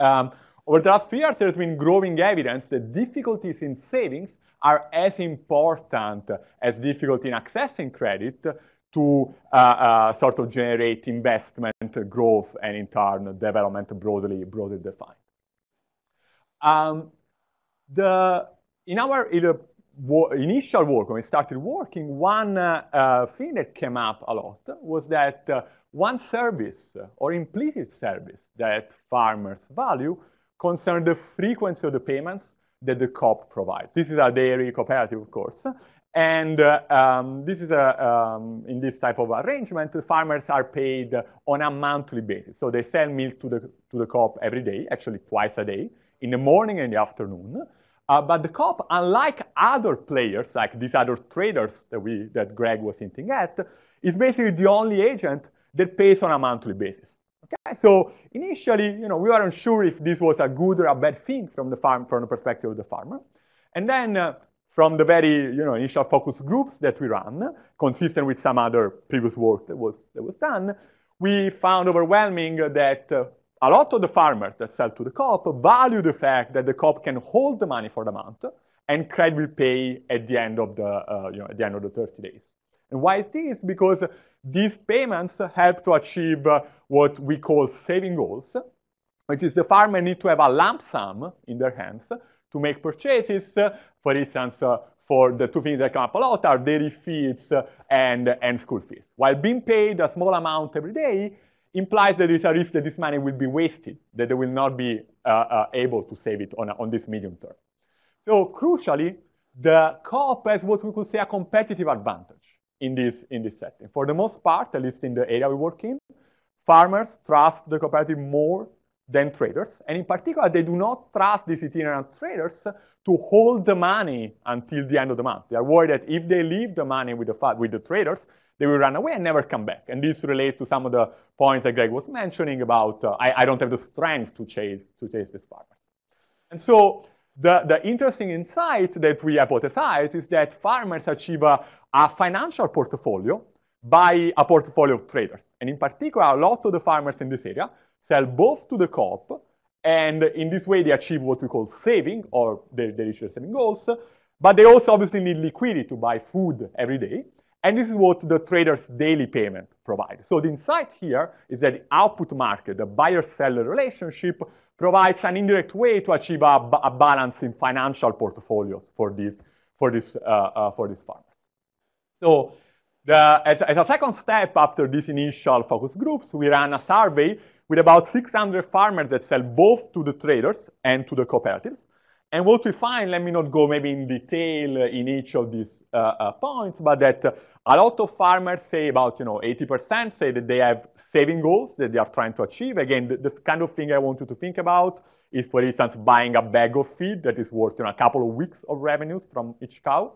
Speaker 4: Um, over the last few years, there's been growing evidence that difficulties in savings are as important as difficulty in accessing credit to uh, uh, sort of generate investment, growth, and in turn, development broadly, broadly defined. Um, the, in our in initial work, when we started working, one uh, uh, thing that came up a lot was that uh, one service or implicit service that farmers value concern the frequency of the payments that the co-op provides. This is a dairy cooperative, of course. And uh, um, this is a, um, in this type of arrangement, the farmers are paid on a monthly basis. So they sell milk to the, to the co-op every day, actually twice a day, in the morning and the afternoon. Uh, but the co-op, unlike other players, like these other traders that, we, that Greg was hinting at, is basically the only agent that pays on a monthly basis. Okay, so initially, you know, we weren't sure if this was a good or a bad thing from the farm, from the perspective of the farmer. And then uh, from the very you know, initial focus groups that we ran, consistent with some other previous work that was, that was done, we found overwhelming that uh, a lot of the farmers that sell to the co-op value the fact that the co-op can hold the money for the month and credit will pay at the end of the, uh, you know, at the end of the 30 days. And why is this? Because these payments help to achieve uh, what we call saving goals, which is the farmer need to have a lump sum in their hands to make purchases. For instance, uh, for the two things that come up a lot are dairy fees uh, and, and school fees. While being paid a small amount every day implies that there is a risk that this money will be wasted, that they will not be uh, uh, able to save it on, on this medium term. So crucially, the co-op has what we could say a competitive advantage in this, in this setting. For the most part, at least in the area we work in, farmers trust the cooperative more than traders. And in particular, they do not trust these itinerant traders to hold the money until the end of the month. They are worried that if they leave the money with the, with the traders, they will run away and never come back. And this relates to some of the points that Greg was mentioning about uh, I, I, don't have the strength to chase, to chase these farmers. And so the, the interesting insight that we hypothesize is that farmers achieve a, a financial portfolio by a portfolio of traders. And in particular, a lot of the farmers in this area sell both to the co-op, and in this way they achieve what we call saving, or they reach their saving goals, but they also obviously need liquidity to buy food every day, and this is what the trader's daily payment provides. So the insight here is that the output market, the buyer-seller relationship, provides an indirect way to achieve a, a balance in financial portfolios for these, for this, uh, uh, for these farmers. So the, as, as, a second step after these initial focus groups, we ran a survey with about 600 farmers that sell both to the traders and to the cooperatives. And what we find, let me not go maybe in detail in each of these uh, uh, points, but that uh, a lot of farmers say about, you know, 80% say that they have saving goals that they are trying to achieve. Again, the, the, kind of thing I want you to think about is, for instance, buying a bag of feed that is worth you know, a couple of weeks of revenues from each cow.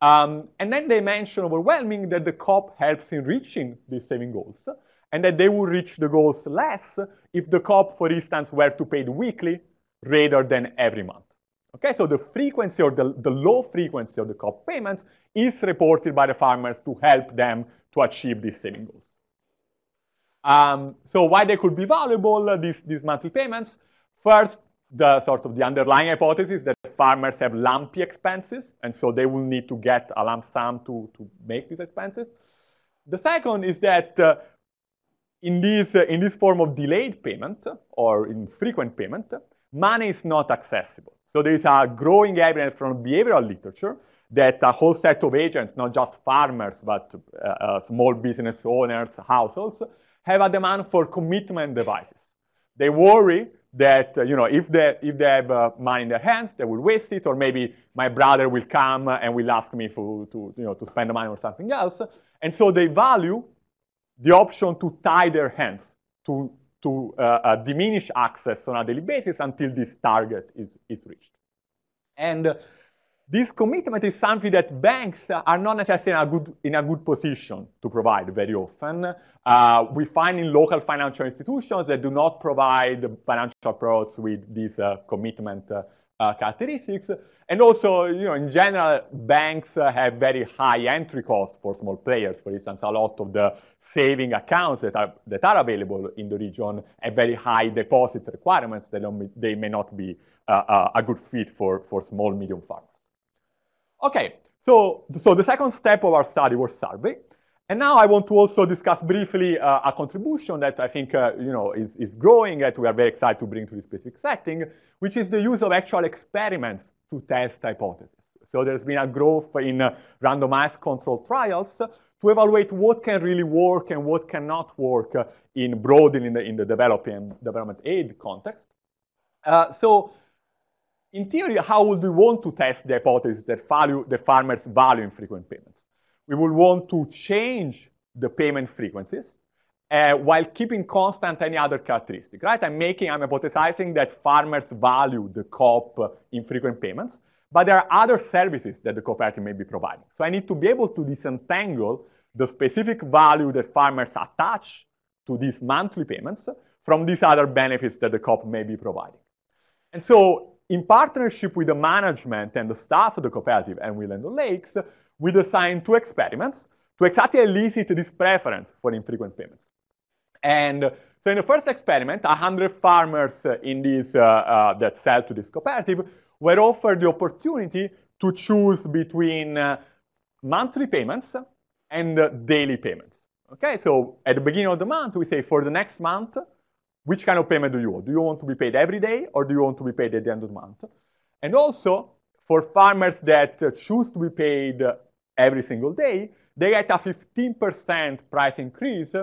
Speaker 4: Um, and then they mention overwhelming that the co-op helps in reaching these saving goals and that they will reach the goals less if the co-op, for instance, were to pay weekly rather than every month. Okay, so the frequency or the, the low frequency of the co-op payments is reported by the farmers to help them to achieve these saving goals. Um, so why they could be valuable, uh, these, these monthly payments? First, the sort of the underlying hypothesis that farmers have lumpy expenses, and so they will need to get a lump sum to, to make these expenses. The second is that uh, in this, uh, in this form of delayed payment or infrequent payment, money is not accessible. So there is a growing evidence from behavioral literature that a whole set of agents, not just farmers, but uh, uh, small business owners, households, have a demand for commitment devices. They worry that uh, you know if they if they have uh, money in their hands, they will waste it, or maybe my brother will come and will ask me for, to you know to spend the money or something else, and so they value the option to tie their hands, to, to uh, uh, diminish access on a daily basis until this target is, is reached. And uh, this commitment is something that banks are not necessarily in a good, in a good position to provide very often. Uh, we find in local financial institutions that do not provide financial products with this uh, commitment uh, characteristics. And also, you know, in general, banks have very high entry costs for small players. For instance, a lot of the saving accounts that are, that are available in the region have very high deposit requirements that they may not be uh, uh, a good fit for, for small, medium farmers. Okay, so, so the second step of our study was survey. And now I want to also discuss briefly uh, a contribution that I think uh, you know, is, is growing that we are very excited to bring to this specific setting, which is the use of actual experiments to test hypotheses. So there's been a growth in uh, randomized controlled trials to evaluate what can really work and what cannot work uh, in broadening in the, in the developing development aid context. Uh, so in theory, how would we want to test the hypothesis that value, the farmers value infrequent payments? We would want to change the payment frequencies uh, while keeping constant any other characteristic, right? I'm making, I'm hypothesizing that farmers value the co-op in frequent payments, but there are other services that the cooperative may be providing. So I need to be able to disentangle the specific value that farmers attach to these monthly payments from these other benefits that the co-op may be providing. And so in partnership with the management and the staff of the cooperative and with Land O'Lakes, we designed two experiments to exactly elicit this preference for infrequent payments. And so in the first experiment, 100 farmers in this, uh, uh, that sell to this cooperative were offered the opportunity to choose between uh, monthly payments and uh, daily payments. Okay, so at the beginning of the month, we say for the next month, which kind of payment do you want? Do you want to be paid every day or do you want to be paid at the end of the month? And also, for farmers that uh, choose to be paid every single day, they get a 15% price increase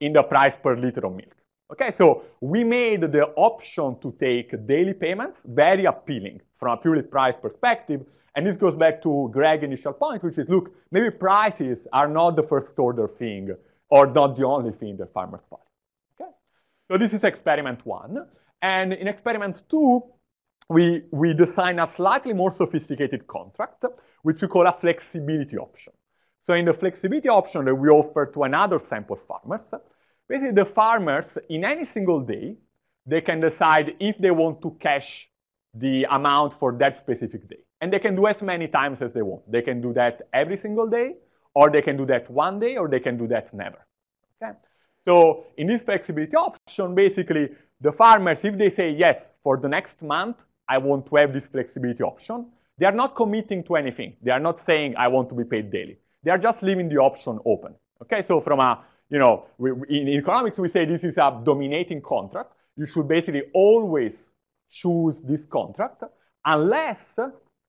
Speaker 4: in the price per liter of milk. Okay, so we made the option to take daily payments very appealing from a purely price perspective. And this goes back to Greg's initial point, which is, look, maybe prices are not the first order thing or not the only thing that farmers follow. Okay, so this is experiment one. And in experiment two, we, we design a slightly more sophisticated contract, which we call a flexibility option. So in the flexibility option that we offer to another sample farmers, basically the farmers in any single day, they can decide if they want to cash the amount for that specific day. And they can do as many times as they want. They can do that every single day, or they can do that one day, or they can do that never. Okay? So in this flexibility option, basically, the farmers, if they say, yes, for the next month, I want to have this flexibility option, they are not committing to anything. They are not saying, I want to be paid daily. They are just leaving the option open. Okay, so from a, you know, we, in economics, we say this is a dominating contract. You should basically always choose this contract unless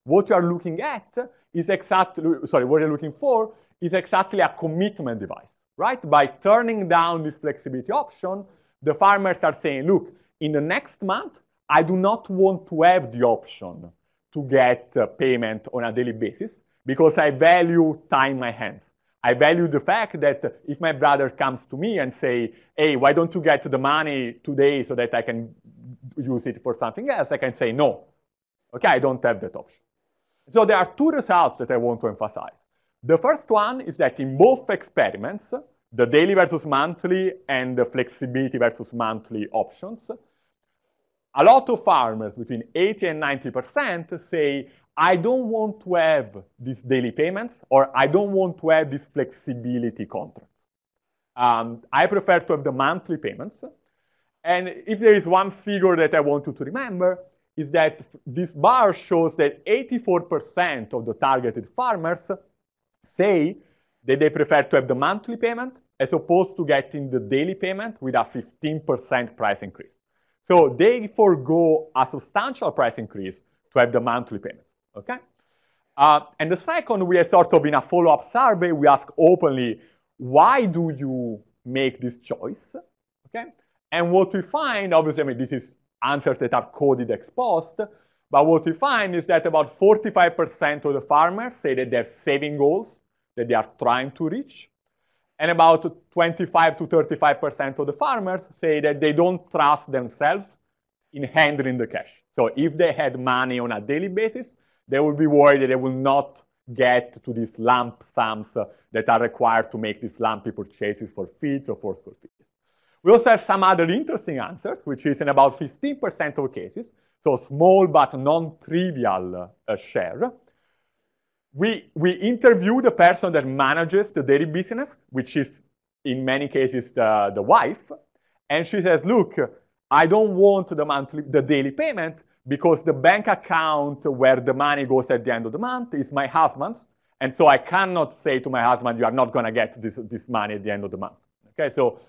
Speaker 4: what you are looking at is exactly, sorry, what you're looking for is exactly a commitment device, right? By turning down this flexibility option, the farmers are saying, look, in the next month, I do not want to have the option to get uh, payment on a daily basis because I value time in my hands. I value the fact that if my brother comes to me and say, hey, why don't you get the money today so that I can use it for something else, I can say no. Okay, I don't have that option. So there are two results that I want to emphasize. The first one is that in both experiments, the daily versus monthly and the flexibility versus monthly options, a lot of farmers, between 80 and 90%, say, I don't want to have these daily payments or I don't want to have these flexibility contracts. Um, I prefer to have the monthly payments. And if there is one figure that I want you to remember, is that this bar shows that 84% of the targeted farmers say that they prefer to have the monthly payment as opposed to getting the daily payment with a 15% price increase. So they forego a substantial price increase to have the monthly payment okay? Uh, and the second, we are sort of in a follow-up survey, we ask openly, why do you make this choice, okay? And what we find, obviously, I mean, this is answers that are coded ex post, but what we find is that about 45% of the farmers say that they're saving goals that they are trying to reach. And about 25 to 35% of the farmers say that they don't trust themselves in handling the cash. So if they had money on a daily basis, they would be worried that they will not get to these lump sums that are required to make these lumpy purchases for feeds or for school fees. We also have some other interesting answers, which is in about 15% of cases, so small but non-trivial uh, share. We, we interview the person that manages the dairy business, which is in many cases the, the wife, and she says, look, I don't want the monthly, the daily payment because the bank account where the money goes at the end of the month is my husband's. And so I cannot say to my husband, you are not going to get this, this money at the end of the month. Okay, so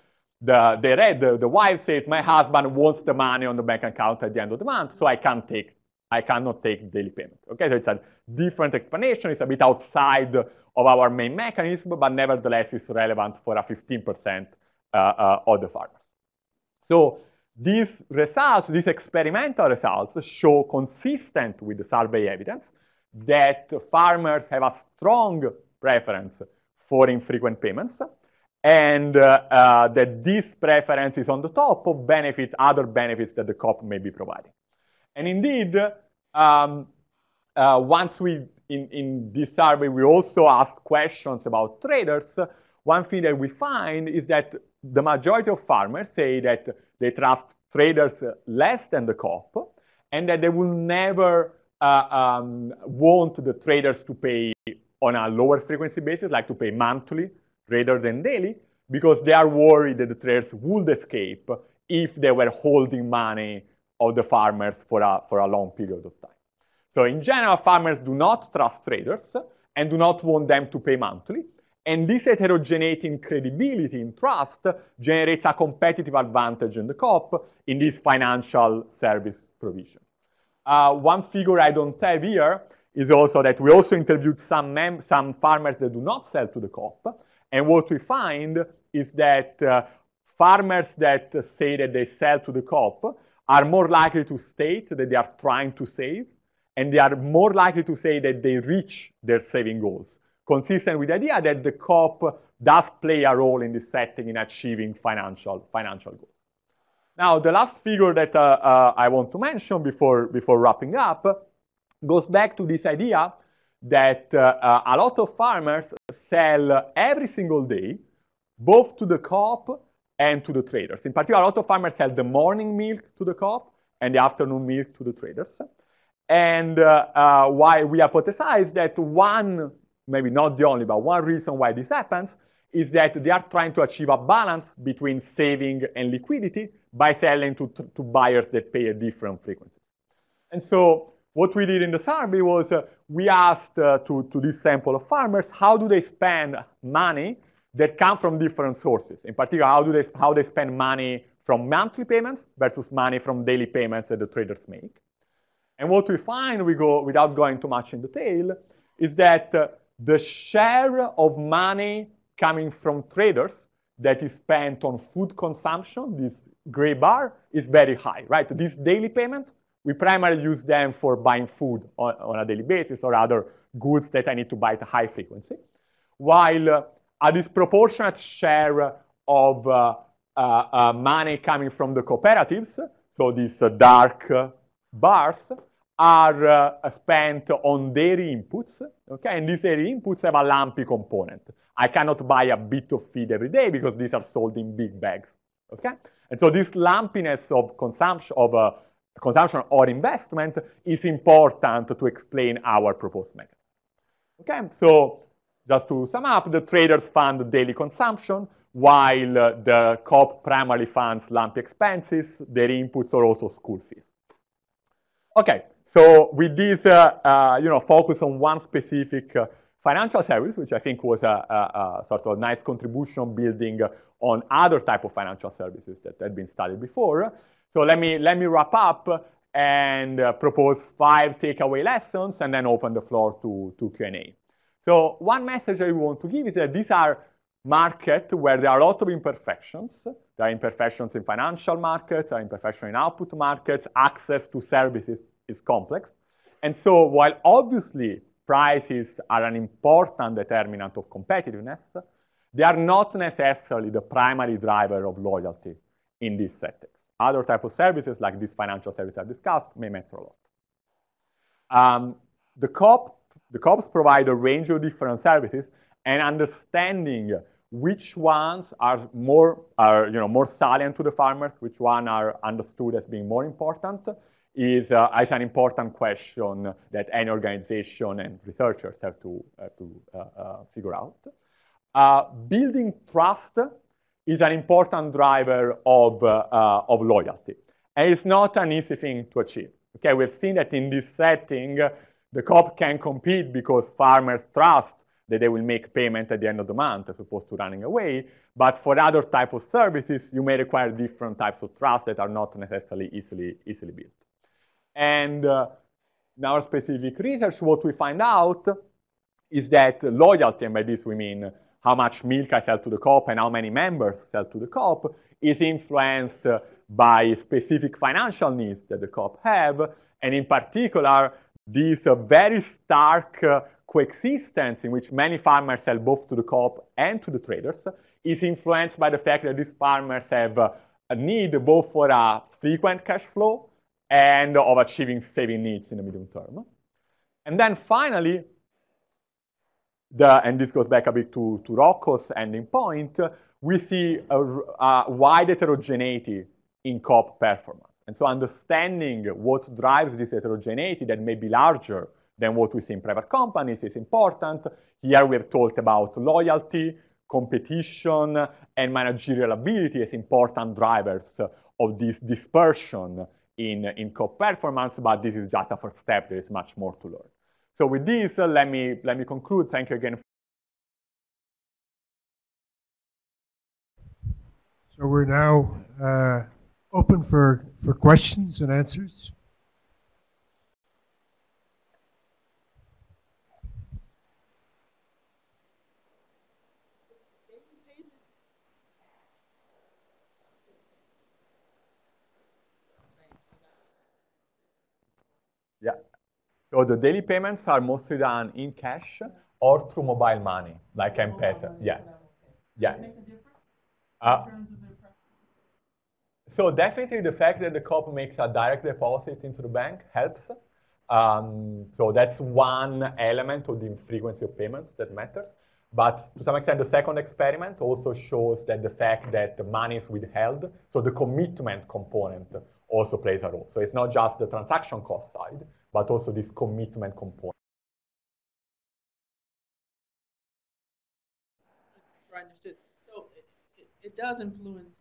Speaker 4: the, the, the, the wife says, my husband wants the money on the bank account at the end of the month, so I can't take, I cannot take daily payment. Okay, so it's a different explanation. It's a bit outside of our main mechanism, but nevertheless, it's relevant for a 15% uh, uh, of the farmers. So these results, these experimental results, show consistent with the survey evidence that farmers have a strong preference for infrequent payments and uh, uh, that this preference is on the top of benefits, other benefits that the co-op may be providing. And indeed, um, uh, once we, in, in this survey, we also asked questions about traders, one thing that we find is that the majority of farmers say that they trust traders less than the co-op and that they will never uh, um, want the traders to pay on a lower frequency basis, like to pay monthly rather than daily, because they are worried that the traders would escape if they were holding money of the farmers for a, for a long period of time. So in general, farmers do not trust traders and do not want them to pay monthly. And this heterogeneity in credibility, in trust, generates a competitive advantage in the co-op in this financial service provision. Uh, one figure I don't have here is also that we also interviewed some, some farmers that do not sell to the co-op. And what we find is that uh, farmers that say that they sell to the co-op are more likely to state that they are trying to save, and they are more likely to say that they reach their saving goals, consistent with the idea that the co-op does play a role in this setting in achieving financial, financial goals. Now, the last figure that uh, uh, I want to mention before, before wrapping up goes back to this idea that uh, uh a lot of farmers sell every single day, both to the co-op and to the traders. In particular, a lot of farmers sell the morning milk to the co-op and the afternoon milk to the traders. And uh, uh, why we hypothesize that one, maybe not the only, but one reason why this happens is that they are trying to achieve a balance between saving and liquidity by selling to, to buyers that pay at different frequencies. And so what we did in the survey was uh, we asked uh, to, to this sample of farmers, how do they spend money that come from different sources? In particular, how do they, how they spend money from monthly payments versus money from daily payments that the traders make. And what we find, we go without going too much in detail, is that uh, the share of money coming from traders that is spent on food consumption, this gray bar, is very high, right? This daily payment, we primarily use them for buying food on, on a daily basis or other goods that I need to buy at a high frequency, while uh, a disproportionate share of uh, uh, uh money coming from the cooperatives, so these uh, dark uh, bars, are spent on dairy inputs, okay? And these dairy inputs have a lumpy component. I cannot buy a bit of feed every day because these are sold in big bags, okay? And so this lumpiness of consumption, of consumption or investment is important to explain our proposed mechanism. Okay, so just to sum up, the traders fund daily consumption, while uh, the co-op primarily funds lumpy expenses, their inputs are also school fees. Okay, so with this, uh, uh, you know, focus on one specific financial service, which I think was a, a, a, sort of nice contribution building on other type of financial services that had been studied before. So let me, let me wrap up and propose five takeaway lessons and then open the floor to, to Q&A. So one message I want to give is that these are markets where there are a lot of imperfections. There are imperfections in financial markets, there are imperfections in output markets, access to services is complex. And so while obviously prices are an important determinant of competitiveness, they are not necessarily the primary driver of loyalty in these settings. Other type of services, like these financial services I discussed, may matter a lot. Um, the, co-op, the co-ops provide a range of different services, and understanding which ones are more, are, you know, more salient to the farmers, which one are understood as being more important, is, uh, is an important question that any organization and researchers have to, uh, to uh, uh figure out. Uh, building trust is an important driver of, uh, of loyalty. And it's not an easy thing to achieve. Okay, we've seen that in this setting, the co-op can compete because farmers trust that they will make payment at the end of the month as opposed to running away. But for other type of services, you may require different types of trust that are not necessarily easily, easily built. And uh, in our specific research, what we find out is that loyalty, and by this we mean how much milk I sell to the co-op and how many members sell to the co-op, is influenced by specific financial needs that the co-op have, and in particular, this uh, very stark uh, coexistence in which many farmers sell both to the co-op and to the traders is influenced by the fact that these farmers have uh, a need both for a frequent cash flow and of achieving saving needs in the medium term. And then finally, the, and this goes back a bit to, to Rocco's ending point, we see a, a wide heterogeneity in co-op performance. And so understanding what drives this heterogeneity that may be larger than what we see in private companies is important. Here we've talked about loyalty, competition, and managerial ability as important drivers of this dispersion in, in co-op performance, but this is just a first step. There is much more to learn. So with this, uh, let, me, let me conclude. Thank you again.
Speaker 1: So we're now uh, open for, for questions and answers.
Speaker 4: Yeah. So the daily payments are mostly done in cash or through mobile money, like M-Pesa. Yeah. Yeah. Uh, so definitely the fact that the co-op makes a direct deposit into the bank helps. Um, so that's one element of the frequency of payments that matters. But to some extent, the second experiment also shows that the fact that the money is withheld, so the commitment component also plays a role. So it's not just the transaction cost side, but also this commitment component.
Speaker 5: understood. So it, it, it does influence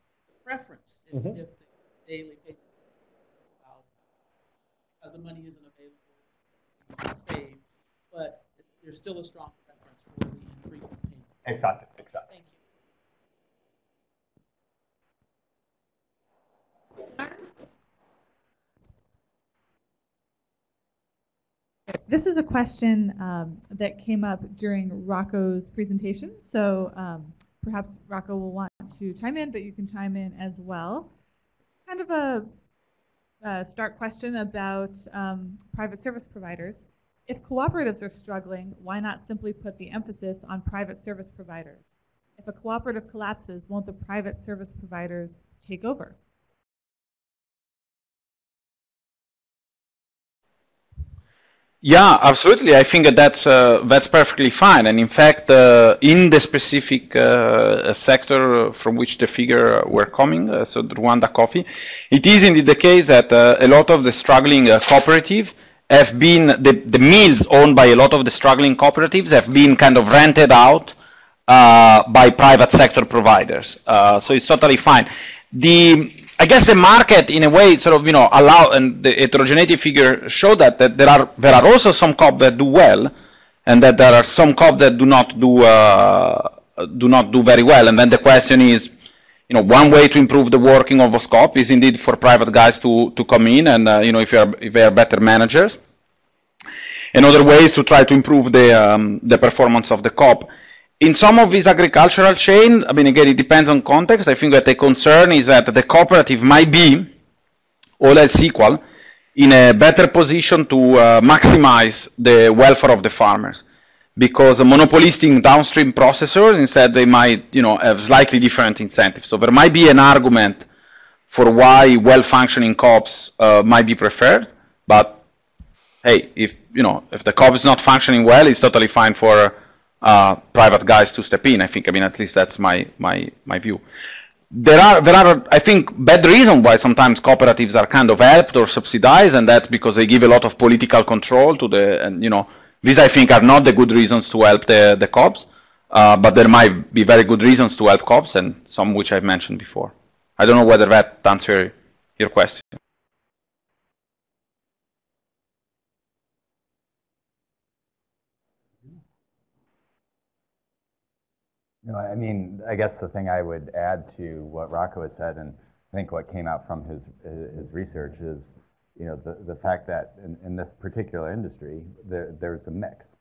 Speaker 5: preference if, mm-hmm. if the daily payment because the money isn't available to save, but there's still a strong preference for the infrequent payment.
Speaker 4: Exactly, exactly.
Speaker 5: Thank you.
Speaker 6: This is a question um, that came up during Rocco's presentation. So um, perhaps Rocco will want to chime in, but you can chime in as well. Kind of a, a start question about um, private service providers. If cooperatives are struggling, why not simply put the emphasis on private service providers? If a cooperative collapses, won't the private service providers take over?
Speaker 3: Yeah, absolutely. I think that that's uh, that's perfectly fine. And in fact, uh, in the specific uh, sector from which the figure were coming, uh, so the Rwanda coffee, it is indeed the case that uh, a lot of the struggling uh, cooperative have been the the mills owned by a lot of the struggling cooperatives have been kind of rented out by private sector providers. so it's totally fine. The I guess the market, in a way, sort of, you know, allow, and the heterogeneity figure show that, that there are there are also some co-op that do well, and that there are some co-op that do not do uh, do not do very well. And then the question is, you know, one way to improve the working of a co-op is indeed for private guys to to come in, and uh, you know, if you are if they are better managers. And other ways to try to improve the um, the performance of the co-op in some of these agricultural chain, I mean, again, it depends on context. I think that the concern is that the cooperative might be, all else equal, in a better position to uh, maximize the welfare of the farmers. Because monopolistic downstream processors, instead, they might, you know, have slightly different incentives. So there might be an argument for why well-functioning co-ops uh, might be preferred. But hey, if you know, if the co-op is not functioning well, it's totally fine for uh, private guys to step in. I think. I mean, at least that's my my my view. There are there are I think bad reasons why sometimes cooperatives are kind of helped or subsidized, and that's because they give a lot of political control to the and you know these I think are not the good reasons to help the the cops. Uh, but there might be very good reasons to help cops, and some which I've mentioned before. I don't know whether that answers your question.
Speaker 2: No, I mean, I guess the thing I would add to what Rocco has said, and I think what came out from his his research is, you know, the, the fact that in, in this particular industry, there, there's a mix.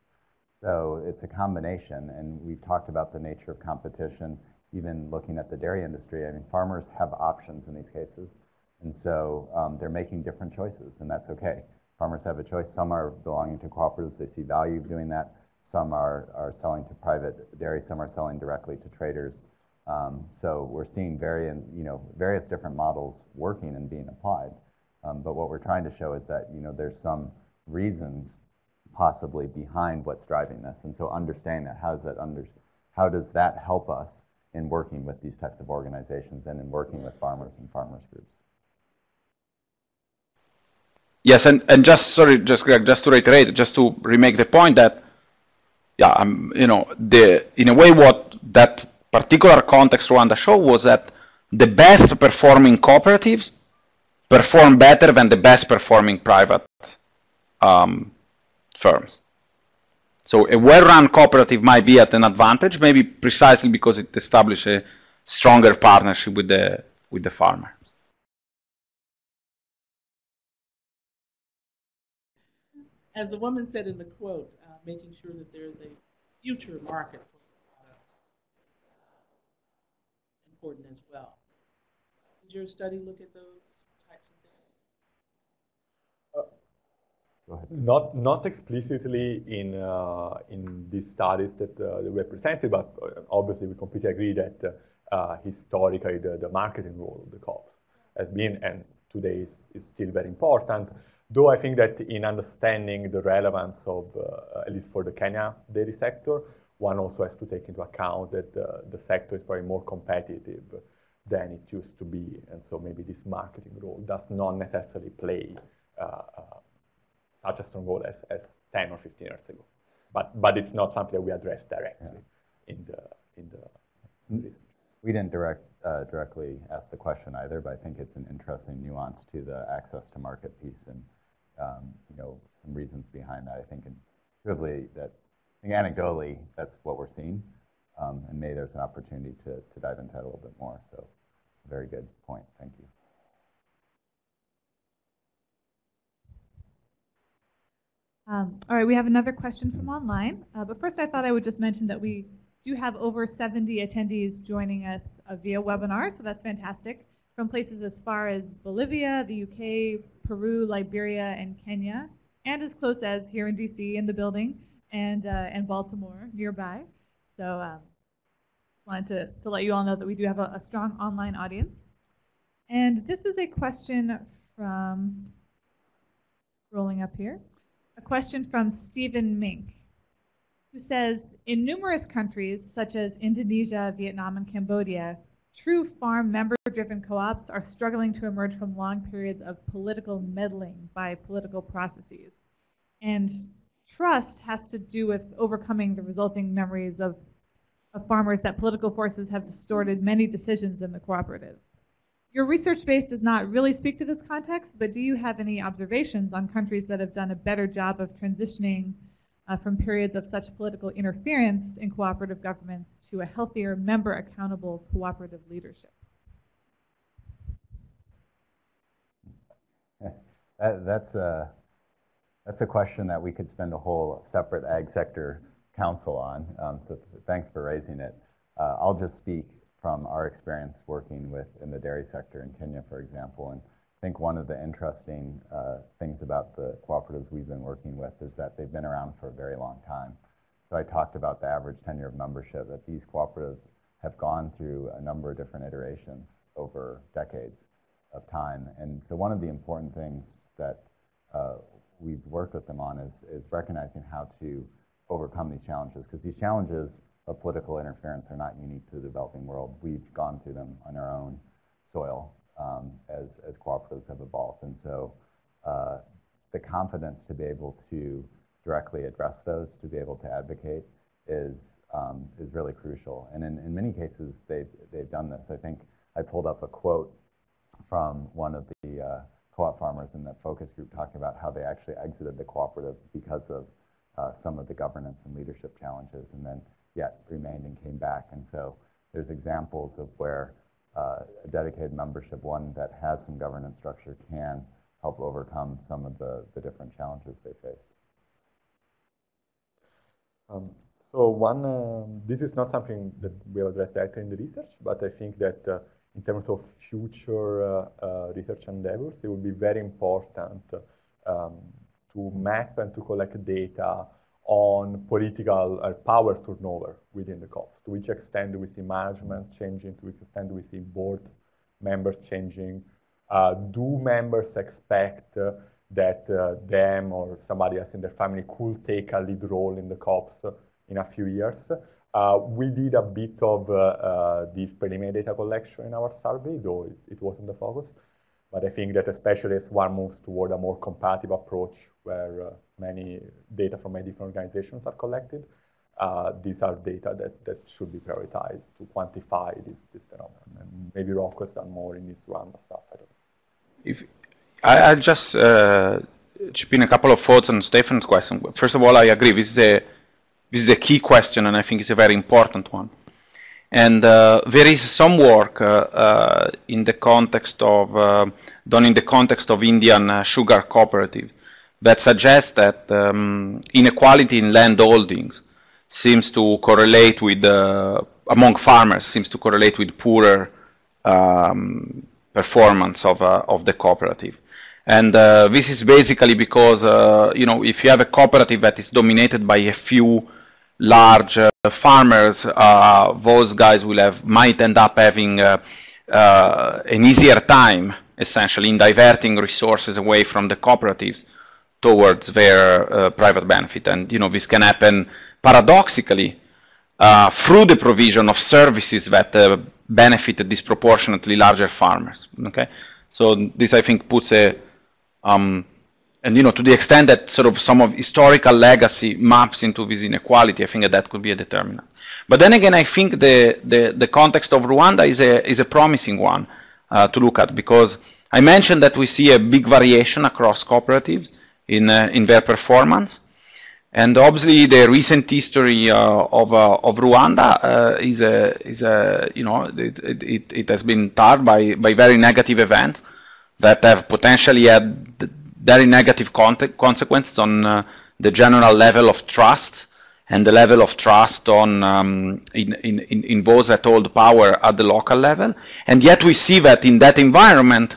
Speaker 2: So it's a combination, and we've talked about the nature of competition, even looking at the dairy industry. I mean, farmers have options in these cases, and so um, they're making different choices, and that's okay. Farmers have a choice. Some are belonging to cooperatives; they see value doing that. Some are are selling to private dairy. Some are selling directly to traders. Um, so we're seeing variant, you know, various different models working and being applied. Um, but what we're trying to show is that you know there's some reasons possibly behind what's driving this. And so understanding that, how does that, under, how does that help us in working with these types of organizations and in working with farmers and farmers groups?
Speaker 3: Yes, and, and just sorry, just Greg, just to reiterate, just to remake the point that, yeah, you know, the in a way what that particular context Rwanda showed was that the best performing cooperatives perform better than the best performing private um, firms. So a well-run cooperative might be at an advantage, maybe precisely because it establishes a stronger partnership with the with the farmer.
Speaker 5: As the woman said in the quote, making sure that there's a future market for the product important as well. Did your study look at those types of things?
Speaker 4: Uh, Not not explicitly in uh, in these studies that, uh, that were presented, but uh, obviously we completely agree that uh, uh, historically the, the marketing role of the co-ops has been and today is, is still very important. Though I think that in understanding the relevance of, uh, at least for the Kenya dairy sector, one also has to take into account that the sector is probably more competitive than it used to be. And so maybe this marketing role does not necessarily play such a strong role as, as 10 or 15 years ago. But, but it's not something that we address directly yeah. in the, in the research.
Speaker 2: We didn't direct, uh, directly ask the question either, but I think it's an interesting nuance to the access to market piece and um, you know some reasons behind that. I think intuitively that I think anecdotally that's what we're seeing, um, and maybe there's an opportunity to, to dive into that a little bit more. So it's a very good point. Thank you.
Speaker 6: Um, all right, we have another question from online. Uh, but first, I thought I would just mention that we do have over 70 attendees joining us uh, via webinar, so that's fantastic, from places as far as Bolivia, the UK, Peru, Liberia, and Kenya, and as close as here in DC in the building, and, uh, and Baltimore nearby. So um, just wanted to, to let you all know that we do have a, a strong online audience. And this is a question from, scrolling up here. A question from Stephen Mink, who says In numerous countries, such as Indonesia, Vietnam, and Cambodia, true farm member driven co ops are struggling to emerge from long periods of political meddling by political processes. And trust has to do with overcoming the resulting memories of, of farmers that political forces have distorted many decisions in the cooperatives. Your research base does not really speak to this context, but do you have any observations on countries that have done a better job of transitioning uh, from periods of such political interference in cooperative governments to a healthier member accountable cooperative leadership?
Speaker 2: That, that's, a, that's a question that we could spend a whole separate ag sector council on, um, so thanks for raising it. Uh, I'll just speak from our experience working with in the dairy sector in Kenya, for example. And I think one of the interesting uh, things about the cooperatives we've been working with is that they've been around for a very long time. So I talked about the average tenure of membership, that these cooperatives have gone through a number of different iterations over decades of time. And so one of the important things that uh, we've worked with them on is, is recognizing how to overcome these challenges, because these challenges of political interference are not unique to the developing world. We've gone through them on our own soil um, as, as cooperatives have evolved. And so uh, the confidence to be able to directly address those, to be able to advocate, is, um, is really crucial. And in, in many cases, they've, they've done this. I think I pulled up a quote from one of the uh, co-op farmers in that focus group talking about how they actually exited the cooperative because of uh, some of the governance and leadership challenges. And then yet remained and came back. And so there's examples of where a dedicated membership, one that has some governance structure, can help overcome some of the, the different challenges they face.
Speaker 4: Um, so one, um, this is not something that we have addressed directly in the research, but I think that uh, in terms of future uh, uh, research endeavors, it would be very important um, to map and to collect data on political uh, power turnover within the co-ops. To which extent we see management changing? To which extent we see board members changing? Uh, do members expect uh, that uh, them or somebody else in their family could take a lead role in the co-ops in a few years? Uh, we did a bit of uh, this preliminary data collection in our survey, though it, it wasn't the focus. But I think that especially as one moves toward a more comparative approach where uh, many data from many different organizations are collected, uh, these are data that, that should be prioritized to quantify this, this phenomenon. And maybe Rocco has done more in this round of stuff. I don't know.
Speaker 3: If, I, I'll just uh, chip in a couple of thoughts on Stefan's question. First of all, I agree. This is a, this is a key question, and I think it's a very important one. And uh, there is some work uh, uh, in the context of uh, done in the context of Indian uh, sugar cooperatives that suggests that um, inequality in land holdings seems to correlate with uh, among farmers seems to correlate with poorer um, performance of of the cooperative. And this is basically because you know if you have a cooperative that is dominated by a few large uh, farmers, uh, those guys will have might end up having uh, an easier time, essentially, in diverting resources away from the cooperatives towards their private benefit. And you know this can happen paradoxically uh, through the provision of services that uh, benefit disproportionately larger farmers. Okay, so this I think puts a um, and you know, to the extent that sort of some of historical legacy maps into this inequality, I think that, that could be a determinant. But then again, I think the, the, the context of Rwanda is a, is a promising one uh, to look at because I mentioned that we see a big variation across cooperatives in, uh, in their performance. And obviously, the recent history uh, of, uh, of Rwanda uh, is, a, is a, you know, it, it, it has been tarred by, by very negative events that have potentially had very negative consequences on uh, the general level of trust and the level of trust on um, in, in, in those that hold power at the local level. And yet we see that in that environment,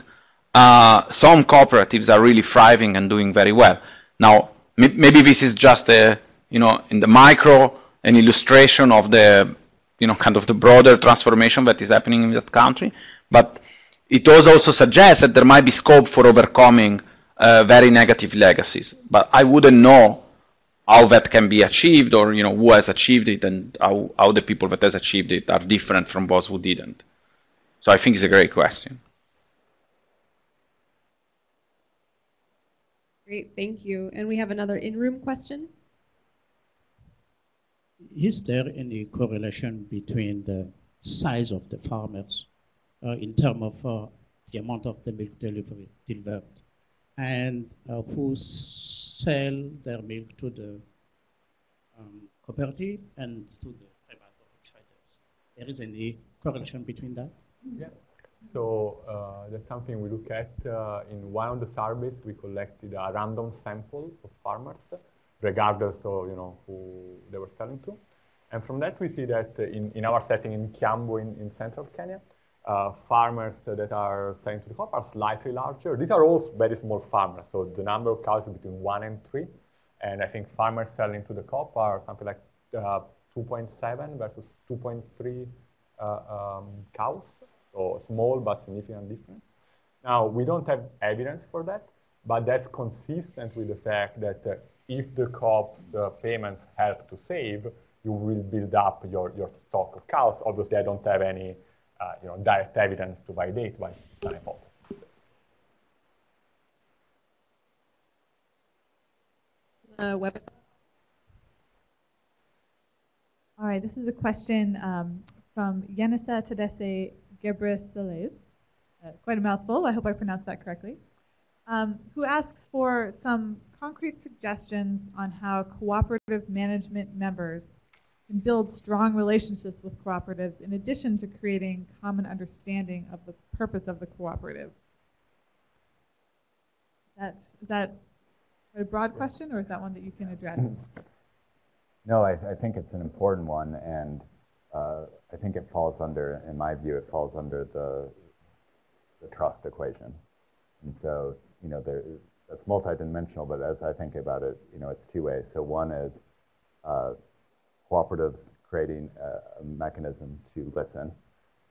Speaker 3: uh, some cooperatives are really thriving and doing very well. Now, maybe this is just a, you know, in the micro, an illustration of the, you know, kind of the broader transformation that is happening in that country. But it does also suggest that there might be scope for overcoming uh, very negative legacies. But I wouldn't know how that can be achieved or you know who has achieved it and how, how the people that has achieved it are different from those who didn't. So I think it's a great question.
Speaker 7: Great, thank you. And we have another in-room question.
Speaker 8: Is there any correlation between the size of the farmers uh, in terms of uh, the amount of the milk delivery delivered and uh, who sell their milk to the um, cooperative and to the private traders. There is any correlation between that?
Speaker 4: Yeah. So uh, that's something we look at uh, in one of the surveys. We collected a random sample of farmers, regardless of you know who they were selling to, and from that we see that in, in our setting in Kiambu in, in central Kenya, uh, farmers that are selling to the crop are slightly larger. These are all very small farmers, so the number of cows is between one and three. And I think farmers selling to the co-op are something like uh, 2.7 versus 2.3 uh, um, cows, so small but significant difference. Now, we don't have evidence for that, but that's consistent with the fact that uh, if the co-op's uh, payments help to save, you will build up your, your stock of cows. Obviously, I don't have any you know, direct evidence to validate one hypothesis.
Speaker 7: Uh, web.
Speaker 6: All right, this is a question um, from Yanisa Tadesse Gebreseles, uh, quite a mouthful, I hope I pronounced that correctly, um, who asks for some concrete suggestions on how cooperative management members and build strong relationships with cooperatives in addition to creating common understanding of the purpose of the cooperative. Is that, is that a broad question or is that one that you can address?
Speaker 2: No, I, I think it's an important one, and uh, I think it falls under, in my view, it falls under the, the trust equation. And so, you know, there, that's multidimensional, but as I think about it, you know, it's two ways. So one is uh, cooperatives creating a, a mechanism to listen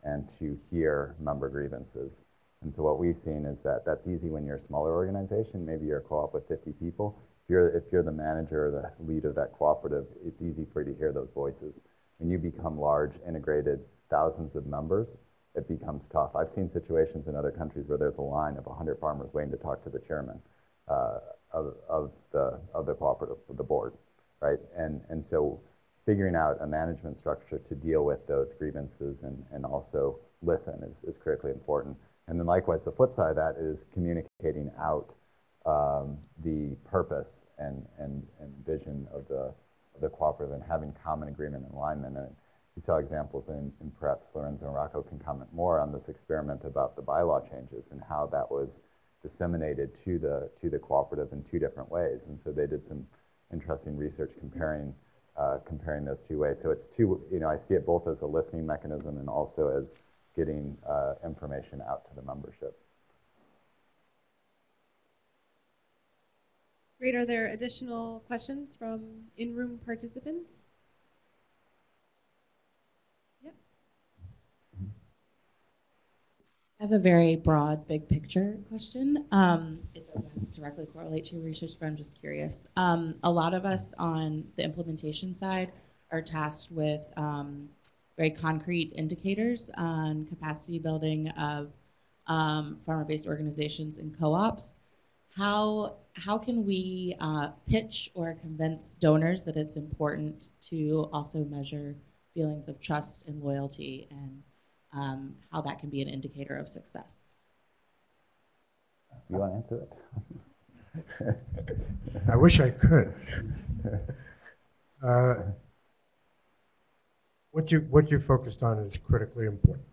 Speaker 2: and to hear member grievances. And so what we've seen is that that's easy when you're a smaller organization. Maybe you're a co-op with 50 people. If you're, if you're the manager or the lead of that cooperative, it's easy for you to hear those voices. When you become large, integrated, thousands of members, it becomes tough. I've seen situations in other countries where there's a line of 100 farmers waiting to talk to the chairman uh, of, of, the, of the cooperative, of the board, right? And, and so figuring out a management structure to deal with those grievances and, and also listen is, is critically important. And then likewise, the flip side of that is communicating out um, the purpose and, and, and vision of the, of the cooperative and having common agreement and alignment. And you saw examples, in, and perhaps Lorenzo and Rocco can comment more on this experiment about the bylaw changes and how that was disseminated to the, to the cooperative in two different ways. And so they did some interesting research comparing uh, comparing those two ways. So it's two, you know, I see it both as a listening mechanism and also as getting uh, information out to the membership.
Speaker 7: Great. Are there additional questions from in-room participants?
Speaker 9: I have a very broad, big picture question. Um, it doesn't directly correlate to your research, but I'm just curious. Um, a lot of us on the implementation side are tasked with um, very concrete indicators on capacity building of um, farmer-based organizations and co-ops. How how can we uh, pitch or convince donors that it's important to also measure feelings of trust and loyalty and um, how that can be an indicator of success.
Speaker 2: You want to answer
Speaker 1: it? I wish I could. Uh, what you what you focused on is critically important,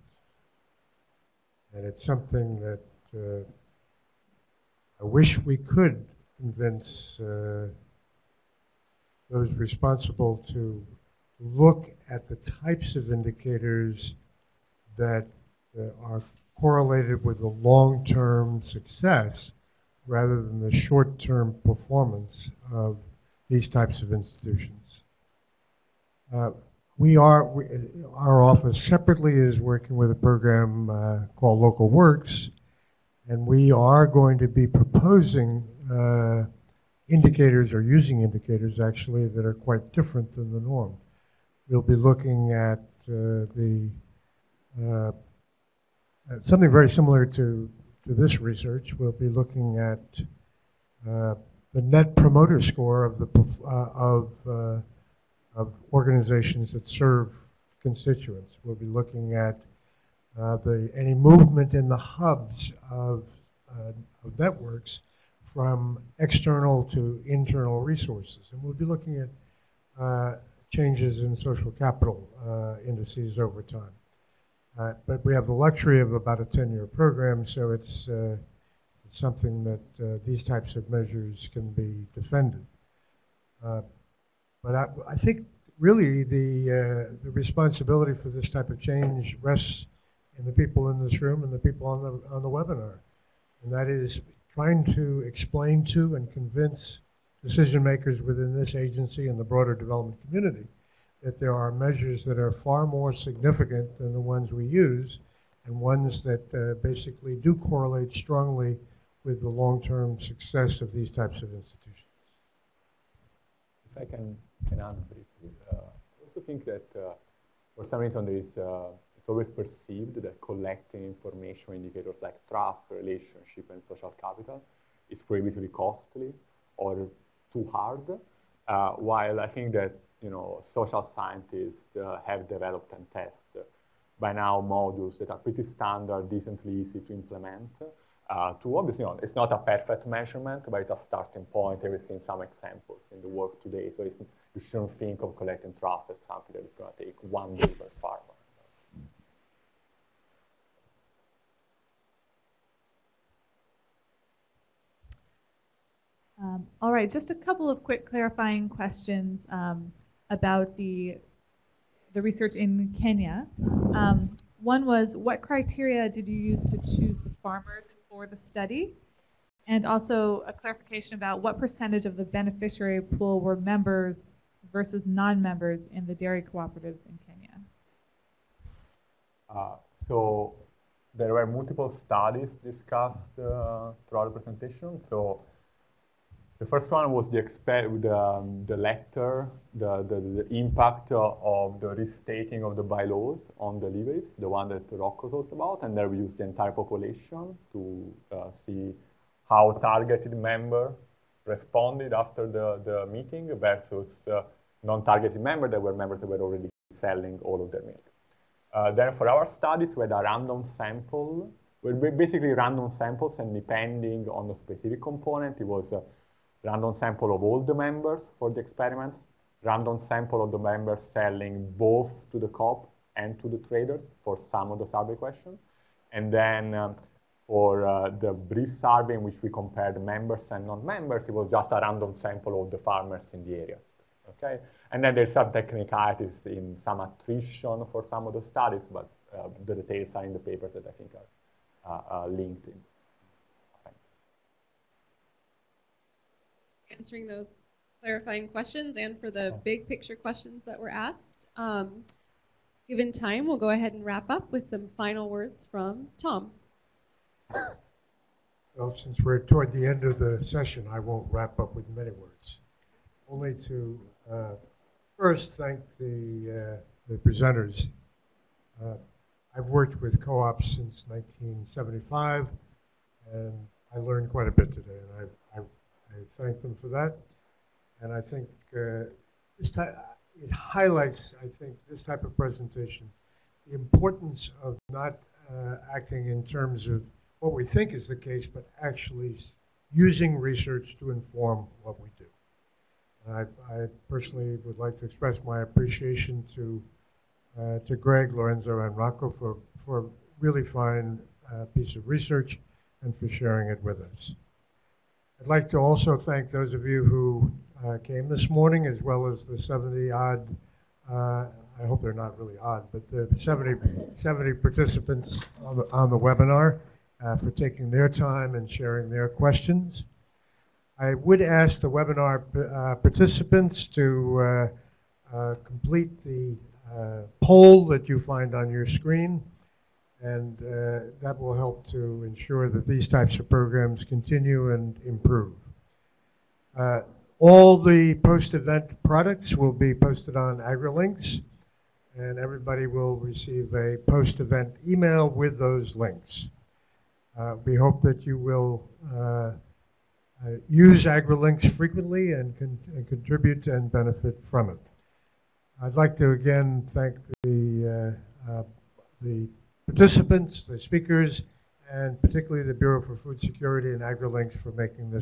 Speaker 1: and it's something that uh, I wish we could convince uh, those responsible to look at the types of indicators that uh, are correlated with the long-term success rather than the short-term performance of these types of institutions. Uh, we are, we, our office separately is working with a program uh, called Local Works, and we are going to be proposing uh, indicators or using indicators actually that are quite different than the norm. We'll be looking at uh, the uh, something very similar to, to this research. We'll be looking at uh, the net promoter score of the uh, of uh, of organizations that serve constituents. We'll be looking at uh, the any movement in the hubs of, of networks from external to internal resources, and we'll be looking at changes in social capital indices over time. Uh, but we have the luxury of about a 10-year program, so it's, uh, it's something that uh, these types of measures can be defended. Uh, but I, I, think really the, the responsibility for this type of change rests in the people in this room and the people on the, on the webinar. And that is trying to explain to and convince decision makers within this agency and the broader development community that there are measures that are far more significant than the ones we use and ones that uh, basically do correlate strongly with the long-term success of these types of institutions.
Speaker 4: If I can, can add briefly, uh, I also think that uh, for some reason there is, uh, it's always perceived that collecting information indicators like trust, relationship, and social capital is prohibitively costly or too hard, uh, while I think that you know, social scientists uh, have developed and test by now modules that are pretty standard, decently easy to implement. Uh, to obviously, you know, it's not a perfect measurement, but it's a starting point. We've seen some examples in the work today. So you shouldn't think of collecting trust as something that is going to take one day per farmer.
Speaker 6: Um, all right, just a couple of quick clarifying questions. Um, about the the research in Kenya. Um, one was what criteria did you use to choose the farmers for the study? And also a clarification about what percentage of the beneficiary pool were members versus non-members in the dairy cooperatives in Kenya.
Speaker 4: Uh, so there were multiple studies discussed uh, throughout the presentation. So the first one was the, the, um, the letter, the, the, the impact uh, of the restating of the bylaws on deliveries, the one that Rocco talked about, and there we used the entire population to uh, see how targeted member responded after the, the meeting versus uh, non-targeted members that were members that were already selling all of their milk. Uh, then for our studies, we had a random sample, we basically random samples, and depending on the specific component, it was a random sample of all the members for the experiments, random sample of the members selling both to the co-op and to the traders for some of the survey questions, and then um, for uh, the brief survey in which we compared members and non-members, it was just a random sample of the farmers in the areas. Okay, and then there's some technicalities in some attrition for some of the studies, but uh, the details are in the papers that I think are uh, uh linked in.
Speaker 7: Answering those clarifying questions and for the big picture questions that were asked. Um, given time, we'll go ahead and wrap up with some final words from Tom.
Speaker 1: Well, since we're toward the end of the session, I won't wrap up with many words. Only to uh, first thank the, uh, the presenters. Uh, I've worked with co-ops since 1975, and I learned quite a bit today, and I, I, I thank them for that. And I think uh, this it highlights, I think, this type of presentation, the importance of not uh, acting in terms of what we think is the case, but actually using research to inform what we do. I, I personally would like to express my appreciation to uh, to Greg, Lorenzo, and Rocco for, for really fine uh, piece of research and for sharing it with us. I'd like to also thank those of you who uh, came this morning, as well as the 70 odd, uh, I hope they're not really odd, but the 70, 70 participants on the, on the webinar uh, for taking their time and sharing their questions. I would ask the webinar uh, participants to uh, uh, complete the poll that you find on your screen, and uh, that will help to ensure that these types of programs continue and improve. Uh, all the post-event products will be posted on AgriLinks, and everybody will receive a post-event email with those links. Uh, we hope that you will uh, uh, use AgriLinks frequently and, con and, contribute and benefit from it. I'd like to again thank the, uh, the participants, the speakers, and particularly the Bureau for Food Security and AgriLinks for making this